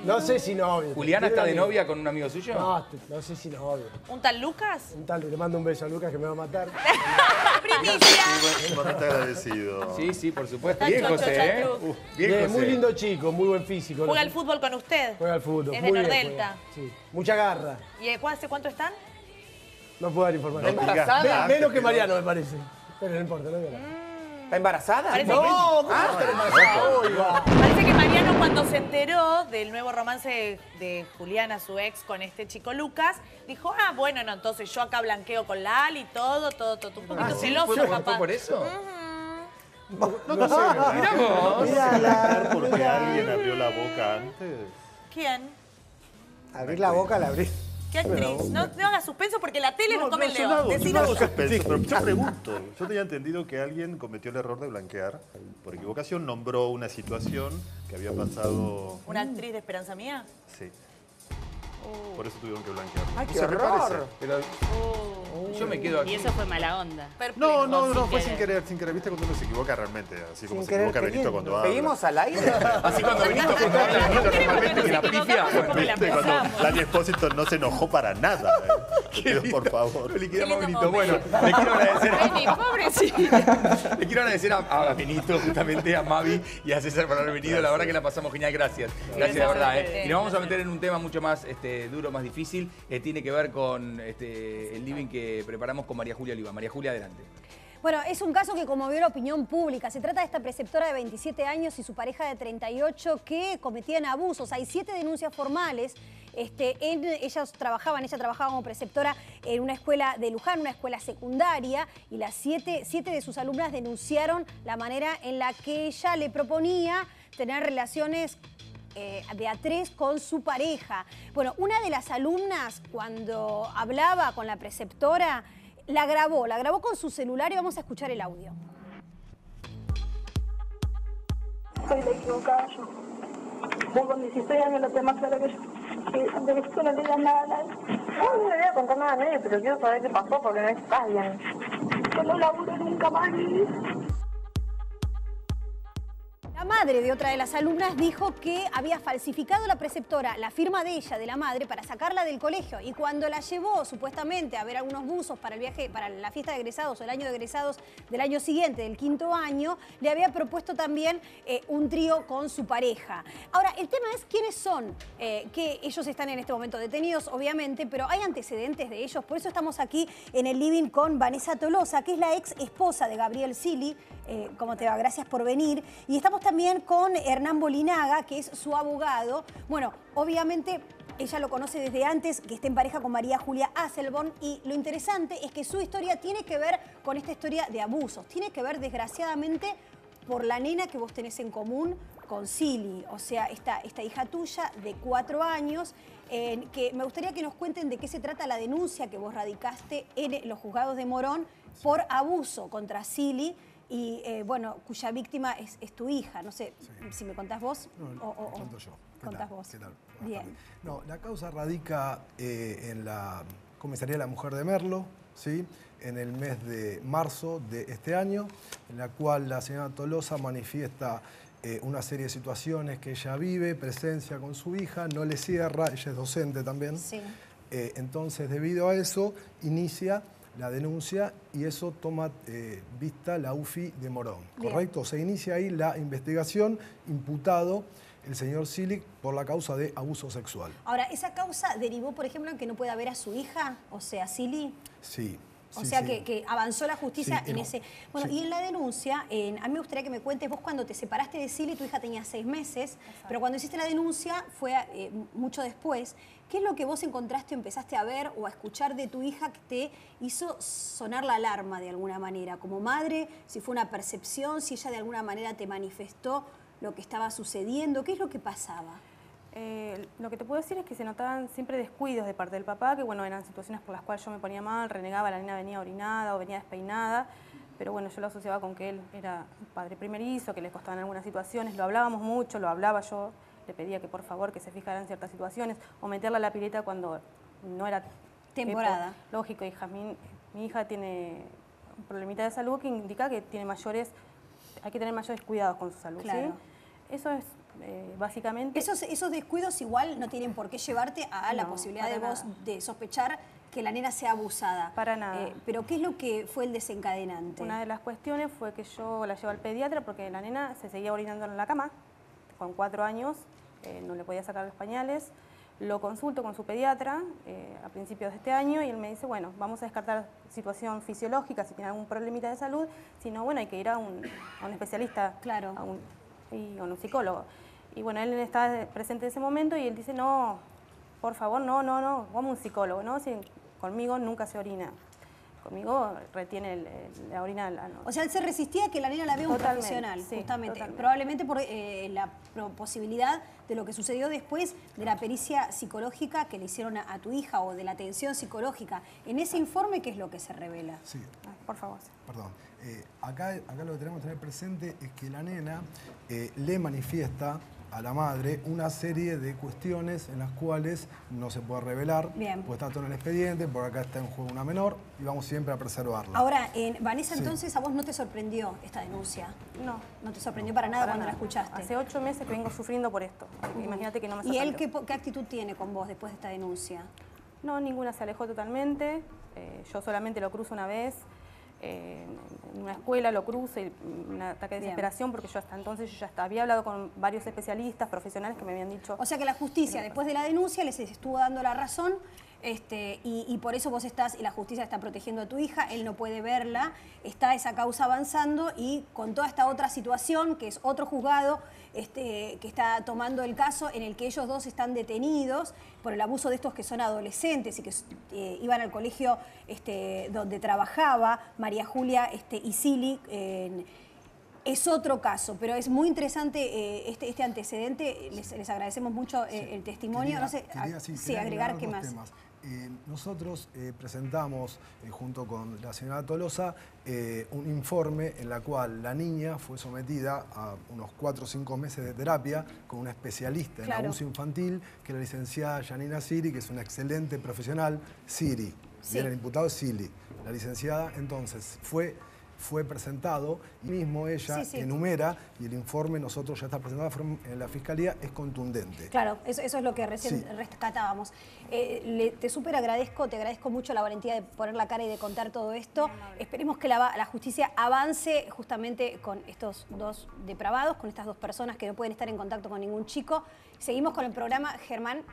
No sé si novio. ¿Juliana está de amigo. novia con un amigo suyo? No, no sé si novio. ¿Un tal Lucas? Un tal, le mando un beso a Lucas que me va a matar. Sumamente agradecido. Sí, sí, por supuesto. Está Bien, José, ¿eh? Uh, bien, Bien, José. muy lindo chico, muy buen físico. ¿Juega al fútbol con usted? Juega al fútbol. Es de Nordelta. Sí, mucha garra. ¿Y eh, hace cuánto están? No puedo dar información. Menos que Mariano, me parece. Pero no importa, no voy a hablar. ¿Está embarazada? Parece No, que- ¿cómo Ah, está embarazada? Oiga. Parece que Mariano cuando se enteró del nuevo romance de, de Juliana, su ex, con este chico Lucas, dijo, ah, bueno, no, entonces yo acá blanqueo con la Ali, todo, todo, todo. Un poquito Ah, ¿sí? celoso, ¿Fue por- papá. fue por eso? No sé, vos. Mirá la- porque alguien abrió la boca antes. ¿Quién? Abrir la boca, la abrí. ¿Qué actriz? No, no hagas suspenso porque la tele lo come el yo no yo no hago ya. suspenso, pero yo pregunto. Yo tenía entendido que alguien cometió el error de blanquear. Por equivocación nombró una situación que había pasado. ¿Una actriz de Esperanza Mía? Sí. Por eso tuvieron que blanquear. Ay, qué horror. parece. Pero yo me quedo aquí. Y eso fue mala onda. No, no, no, sin fue querer. sin querer, sin querer. ¿Viste cuando uno se equivoca realmente? Así como Sin se equivoca Benito cuando habla. ¿Seguimos al aire? Así cuando Benito cuando habla Benito normalmente que la pifia. Cuando Lani Espósito no se enojó para nada. ¿eh? Te pido por favor. Le liquidamos a Benito. Bueno, le quiero agradecer pobrecito. Le quiero agradecer a, a Benito, justamente a Mavi y a César por haber venido. La verdad que la pasamos genial. Gracias. Gracias, de verdad. ¿eh? Y nos vamos a meter en un tema mucho más este, duro, más difícil. Eh, tiene que ver con este, el living que preparamos con María Julia Oliva. María Julia, adelante. Bueno, es un caso que conmovió la opinión pública. Se trata de esta preceptora de 27 años y su pareja de 38 que cometían abusos. Hay siete denuncias formales. Este, ellas trabajaban, ella trabajaba como preceptora en una escuela de Luján, una escuela secundaria, y las siete, siete de sus alumnas denunciaron la manera en la que ella le proponía tener relaciones eh, de a con su pareja. Bueno, una de las alumnas, cuando hablaba con la preceptora, la grabó, la grabó con su celular y vamos a escuchar el audio. Soy la equivocada yo. Con 16 años lo tenés más claro que yo. De que tú no le digas nada a nadie. No, no le voy a contar nada a nadie, pero quiero saber qué pasó porque no estás bien. Yo no laburo nunca más vida. La madre de otra de las alumnas dijo que había falsificado la preceptora la firma de ella, de la madre, para sacarla del colegio. Y cuando la llevó supuestamente a ver algunos buzos para el viaje, para la fiesta de egresados o el año de egresados del año siguiente, del quinto año, le había propuesto también eh, un trío con su pareja. Ahora, el tema es quiénes son, eh, que ellos están en este momento detenidos, obviamente, pero hay antecedentes de ellos. Por eso estamos aquí en el living con Vanessa Tolosa, que es la ex esposa de Gabriel Sili. Eh, ¿Cómo te va? Gracias por venir. Y estamos también con Hernán Bolinaga, que es su abogado. Bueno, obviamente ella lo conoce desde antes, que está en pareja con María Julia Asselborn. Y lo interesante es que su historia tiene que ver con esta historia de abusos. Tiene que ver, desgraciadamente, por la nena que vos tenés en común con Silly. O sea, esta, esta hija tuya de cuatro años. eh, que me gustaría que nos cuenten de qué se trata la denuncia que vos radicaste en los juzgados de Morón por abuso contra Silly y, eh, bueno, cuya víctima es, es tu hija. No sé si me contás vos No, o, o- o cuento yo. ¿Qué contás tal? vos. ¿Qué tal? Bien. No, la causa radica eh, en la Comisaría de la Mujer de Merlo, ¿sí? en el mes de marzo de este año, en la cual la señora Tolosa manifiesta eh, una serie de situaciones que ella vive, presencia con su hija, no le cierra, ella es docente también. Sí. Entonces, debido a eso, inicia la denuncia y eso toma eh, vista la UFI de Morón, Bien. ¿correcto? Se inicia ahí la investigación, imputado el señor Silic por la causa de abuso sexual. Ahora, ¿esa causa derivó, por ejemplo, en que no pueda ver a su hija? O sea, Silly. Sí. O sí, sea, sí. que, que avanzó la justicia Sí, en no. ese... Bueno, Sí. y en la denuncia, en- a mí me gustaría que me cuentes, vos cuando te separaste de Silly, tu hija tenía seis meses, pero cuando hiciste la denuncia fue eh, mucho después. ¿Qué es lo que vos encontraste o empezaste a ver o a escuchar de tu hija que te hizo sonar la alarma de alguna manera? Como madre, si fue una percepción, si ella de alguna manera te manifestó lo que estaba sucediendo, ¿qué es lo que pasaba? Eh, lo que te puedo decir es que se notaban siempre descuidos de parte del papá, que bueno, eran situaciones por las cuales yo me ponía mal, renegaba, la nena venía orinada o venía despeinada, pero bueno, yo lo asociaba con que él era un padre primerizo, que le costaban algunas situaciones, lo hablábamos mucho, lo hablaba yo, le pedía que por favor que se fijara en ciertas situaciones, o meterla a la pileta cuando no era Temporada. época. Lógico, hija, mi, mi hija tiene un problemita de salud que indica que tiene mayores, hay que tener mayores cuidados con su salud, ¿sí? Claro. Eso es eh, básicamente... Esos, esos descuidos igual no tienen por qué llevarte a la No, posibilidad de vos nada. de sospechar que la nena sea abusada. Para nada. Eh, pero ¿qué es lo que fue el desencadenante? Una de las cuestiones fue que yo la llevo al pediatra porque la nena se seguía orinando en la cama, con cuatro años, eh, no le podía sacar los pañales. Lo consulto con su pediatra eh, a principios de este año y él me dice, bueno, vamos a descartar situación fisiológica, si tiene algún problemita de salud, si no, bueno, hay que ir a un, a un especialista, claro. a un, y a un psicólogo. Y bueno, él estaba presente en ese momento y él dice, no, por favor, no, no, no, como un psicólogo, ¿no? Si conmigo nunca se orina. Conmigo retiene el- el- la orina. la- no. O sea, él se resistía a que la nena la vea un profesional, sí, justamente. totalmente. Probablemente por eh, la posibilidad de lo que sucedió después de la pericia psicológica que le hicieron a, a tu hija o de la atención psicológica. En ese informe, ¿qué es lo que se revela? Sí. Por favor. Perdón. Eh, acá, acá lo que tenemos que tener presente es que la nena eh, le manifiesta a la madre una serie de cuestiones en las cuales no se puede revelar, Bien. porque está todo en el expediente, porque acá está en juego una menor y vamos siempre a preservarla. Ahora, eh, Vanessa, Sí. entonces, ¿a vos no te sorprendió esta denuncia? No. ¿No te sorprendió para nada Para cuando la escuchaste? Hace ocho meses que vengo sufriendo por esto. Ujú. Imagínate que no me ¿Y él sorprendió. qué, qué actitud tiene con vos después de esta denuncia? No, ninguna se alejó totalmente. Eh, yo solamente lo cruzo una vez. Eh, en una escuela lo cruzo y un ataque de Bien. desesperación porque yo hasta entonces yo ya hasta había hablado con varios especialistas, profesionales que me habían dicho... O sea que la justicia, después de la denuncia, les estuvo dando la razón este, y, y por eso vos estás, y la justicia está protegiendo a tu hija, él no puede verla, está esa causa avanzando y con toda esta otra situación, que es otro juzgado este, que está tomando el caso en el que ellos dos están detenidos por el abuso de estos que son adolescentes y que eh, iban al colegio este, donde trabajaba María Julia y Sili. es otro caso, pero es muy interesante eh, este, este antecedente. Les, les agradecemos mucho eh, el testimonio. Quería- no sé, quería, sí, sí, quería agregar qué más. temas. Eh, nosotros eh, presentamos, eh, junto con la señora Tolosa, eh, un informe en la cual la niña fue sometida a unos cuatro o cinco meses de terapia con una especialista en abuso infantil, que es la licenciada Janina Siri, que es una excelente profesional, Siri. Sí. Y el imputado es Sili, la licenciada. Entonces, fue fue presentado, y mismo ella Sí, sí. enumera, y el informe nosotros ya está presentado en la Fiscalía, es contundente. Claro, eso, eso es lo que recién Sí. rescatábamos. Eh, le- te súper agradezco, te agradezco mucho la valentía de poner la cara y de contar todo esto. Esperemos que la justicia avance justamente con estos dos depravados, con estas dos personas que no pueden estar en contacto con ningún chico. Seguimos con el programa, Germán.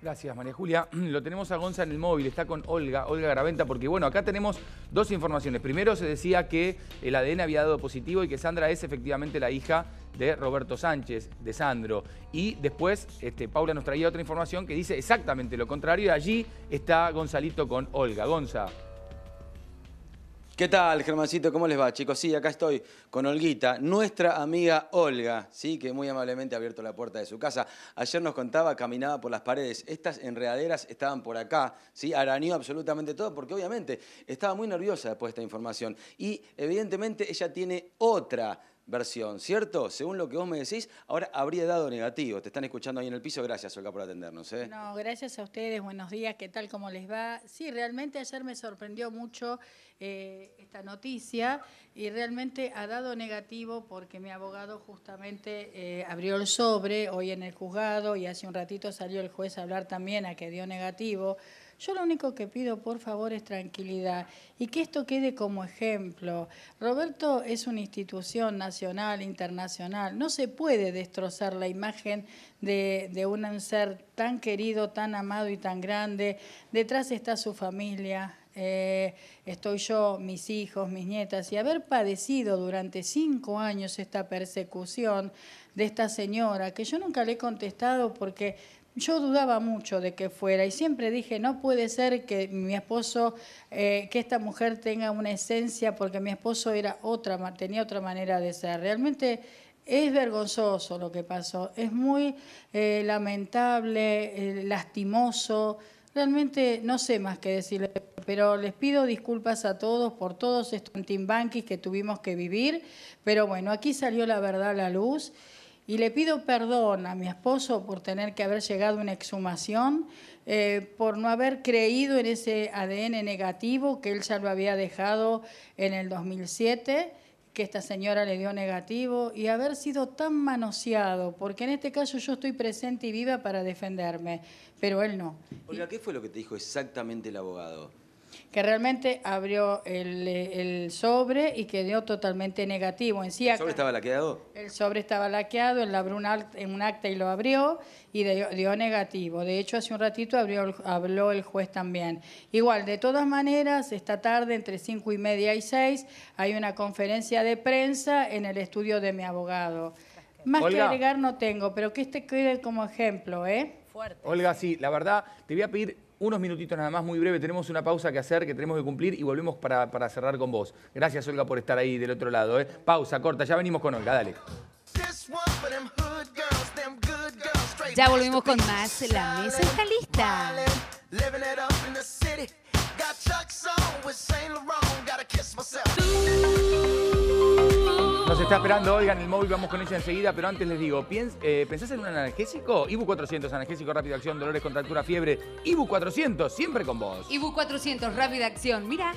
Gracias, María Julia. Lo tenemos a Gonza en el móvil, está con Olga, Olga Garaventa, porque bueno, acá tenemos dos informaciones. Primero se decía que el ADN había dado positivo y que Sandra es efectivamente la hija de Roberto Sánchez, de Sandro. Y después este, Paula nos traía otra información que dice exactamente lo contrario y allí está Gonzalito con Olga. Gonza. ¿Qué tal, Germancito? ¿Cómo les va, chicos? Sí, acá estoy con Olguita, nuestra amiga Olga, sí, que muy amablemente ha abierto la puerta de su casa. Ayer nos contaba, caminaba por las paredes. Estas enredaderas estaban por acá, sí, arañó absolutamente todo, porque obviamente estaba muy nerviosa después de esta información. Y evidentemente ella tiene otra versión, ¿cierto? Según lo que vos me decís, ahora habría dado negativo. Te están escuchando ahí en el piso. Gracias, Olga, por atendernos. ¿eh? No, gracias a ustedes, buenos días, ¿qué tal? ¿Cómo les va? Sí, realmente ayer me sorprendió mucho eh, esta noticia y realmente ha dado negativo porque mi abogado justamente eh, abrió el sobre hoy en el juzgado y hace un ratito salió el juez a hablar también a que dio negativo. Yo lo único que pido, por favor, es tranquilidad y que esto quede como ejemplo. Roberto es una institución nacional, internacional. No se puede destrozar la imagen de, un ser tan querido, tan amado y tan grande. Detrás está su familia, eh, estoy yo, mis hijos, mis nietas, y haber padecido durante cinco años esta persecución de esta señora, que yo nunca le he contestado porque yo dudaba mucho de que fuera y siempre dije, no puede ser que mi esposo, eh, que esta mujer tenga una esencia, porque mi esposo era otra, tenía otra manera de ser. Realmente es vergonzoso lo que pasó, es muy eh, lamentable, eh, lastimoso. Realmente no sé más qué decirles, pero les pido disculpas a todos por todos estos antimbanquis que tuvimos que vivir. Pero bueno, aquí salió la verdad a la luz. Y le pido perdón a mi esposo por tener que haber llegado a una exhumación, eh, por no haber creído en ese ADN negativo que él ya lo había dejado en el 2007, que esta señora le dio negativo, y haber sido tan manoseado, porque en este caso yo estoy presente y viva para defenderme, pero él no. Olga, ¿qué fue lo que te dijo exactamente el abogado? Que realmente abrió el, el sobre y quedó totalmente negativo. En sí, ¿El sobre estaba laqueado? el sobre estaba laqueado, él abrió un act- en un acta y lo abrió y dio, dio negativo. De hecho, hace un ratito abrió, el- habló el juez también. Igual, de todas maneras, esta tarde, entre cinco y media y seis, hay una conferencia de prensa en el estudio de mi abogado. Más que agregar no tengo, pero que este quede como ejemplo, ¿eh? Olga, sí, la verdad, te voy a pedir unos minutitos nada más, muy breve. Tenemos una pausa que hacer, que tenemos que cumplir y volvemos para, para cerrar con vos. Gracias, Olga, por estar ahí del otro lado. ¿eh? Pausa, corta, ya venimos con Olga, dale. Ya volvemos con más. La mesa está lista. Living it up in the city. Got Chuck's on with Saint Laurent. Gotta kiss myself. Nos está esperando Olga en el móvil, vamos con ella enseguida, pero antes les digo, piens- eh, ¿pensás en un analgésico? Ibu 400, analgésico rápido acción, dolores, contractura, fiebre. Ibu 400, siempre con vos. Ibu 400, rápida acción. Mira.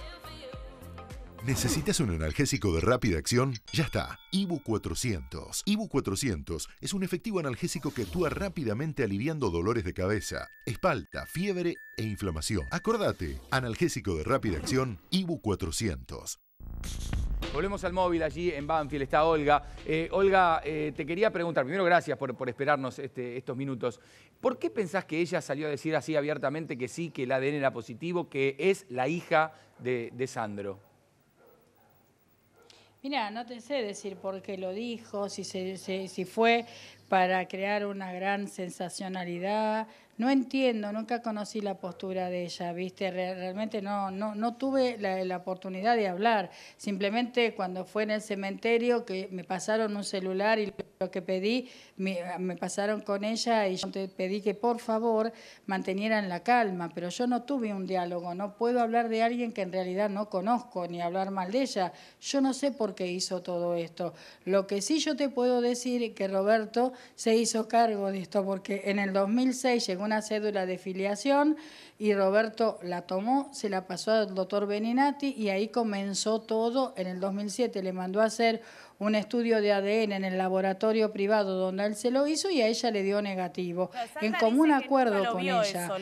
¿Necesitas un analgésico de rápida acción? Ya está, Ibu 400. Ibu 400 es un efectivo analgésico que actúa rápidamente aliviando dolores de cabeza, espalda, fiebre e inflamación. Acordate, analgésico de rápida acción, Ibu 400. Volvemos al móvil allí en Banfield, está Olga. Eh, Olga, eh, te quería preguntar, primero gracias por, esperarnos este- estos minutos. ¿Por qué pensás que ella salió a decir así abiertamente que sí, que el ADN era positivo, que es la hija de, Sandro? Mira, no te sé decir por qué lo dijo, si, se- si fue para crear una gran sensacionalidad. No entiendo, nunca conocí la postura de ella, ¿viste? Re- realmente no, no, no tuve la, la oportunidad de hablar. Simplemente cuando fue en el cementerio que me pasaron un celular y Lo que pedí, me, me pasaron con ella y yo te pedí que por favor mantenieran la calma, pero yo no tuve un diálogo, no puedo hablar de alguien que en realidad no conozco ni hablar mal de ella. Yo no sé por qué hizo todo esto. Lo que sí yo te puedo decir es que Roberto se hizo cargo de esto, porque en el 2006 llegó una cédula de filiación y Roberto la tomó, se la pasó al doctor Beninati y ahí comenzó todo. En el 2007 le mandó a hacer un estudio de ADN en el laboratorio privado donde él se lo hizo y a ella le dio negativo. Sandra en común acuerdo con ella. eso.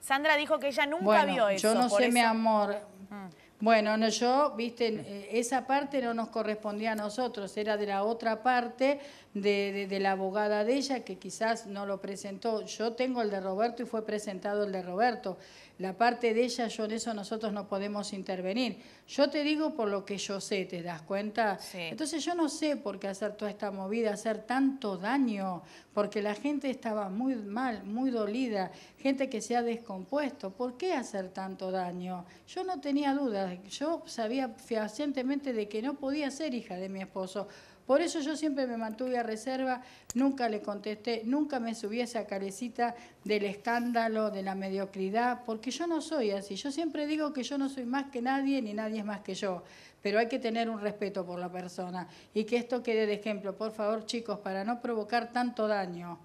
Sandra dijo que ella nunca Bueno, vio eso. yo no sé, mi amor. Mm. Bueno, no, yo, viste, eh, esa parte no nos correspondía a nosotros, era de la otra parte de, de- de la abogada de ella que quizás no lo presentó. Yo tengo el de Roberto y fue presentado el de Roberto. La parte de ella, yo en eso nosotros no podemos intervenir. Yo te digo por lo que yo sé, ¿te das cuenta? Entonces yo no sé por qué hacer toda esta movida, hacer tanto daño, porque la gente estaba muy mal, muy dolida, gente que se ha descompuesto. ¿Por qué hacer tanto daño? Yo no tenía dudas, yo sabía fehacientemente de que no podía ser hija de mi esposo. Por eso yo siempre me mantuve a reserva, nunca le contesté, nunca me subí a esa carecita del escándalo, de la mediocridad, porque yo no soy así. Yo siempre digo que yo no soy más que nadie ni nadie es más que yo, pero hay que tener un respeto por la persona y que esto quede de ejemplo. Por favor, chicos, para no provocar tanto daño.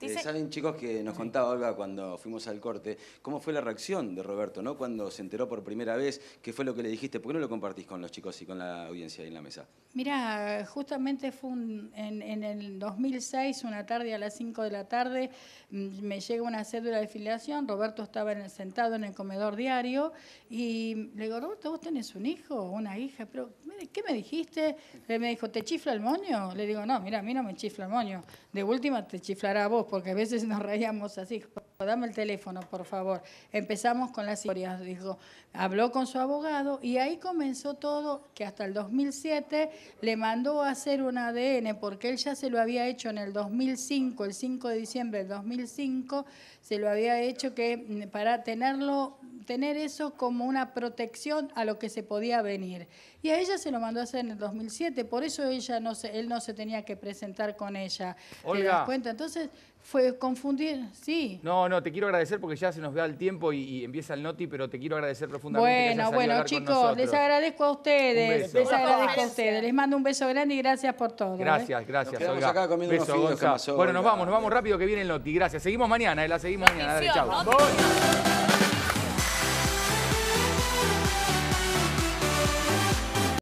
Eh, Saben, chicos, que nos contaba Olga cuando fuimos al corte, cómo fue la reacción de Roberto, ¿no? Cuando se enteró por primera vez, qué fue lo que le dijiste, ¿por qué no lo compartís con los chicos y con la audiencia ahí en la mesa? Mira, justamente fue un- en, en el 2006, una tarde a las 5 de la tarde, mm, me llega una cédula de filiación, Roberto estaba en el- sentado en el comedor diario y le digo, Roberto, ¿vos tenés un hijo o una hija? Pero, ¿me- ¿qué me dijiste? Él me dijo, ¿te chifla el moño? Le digo, no, mira, a mí no me chifla el moño. De última te chiflará a vos, porque a veces nos reíamos así. Dame el teléfono, por favor. Empezamos con las historias. Dijo, habló con su abogado y ahí comenzó todo, que hasta el 2007 le mandó a hacer un ADN, porque él ya se lo había hecho en el 2005, el 5 de diciembre del 2005, se lo había hecho que mm, para tenerlo, tener eso como una protección a lo que se podía venir. Y a ella se lo mandó a hacer en el 2007, por eso ella no se, él no se tenía que presentar con ella. ¿Te das cuenta? Entonces fue confundir, sí. No, no, te quiero agradecer porque ya se nos va el tiempo y, y empieza el noti, pero te quiero agradecer profundamente. que Bueno, a bueno, chicos, les agradezco a ustedes, les agradezco a Gracias. ustedes. Les mando un beso grande y gracias por todo. ¿eh? Gracias, gracias. Nos Olga. acá comiendo unos Beso, amasó Bueno, nos vamos, nos vamos rápido que viene el noti. Gracias. Seguimos mañana, eh, la seguimos mañana. Dale, chau. Notición,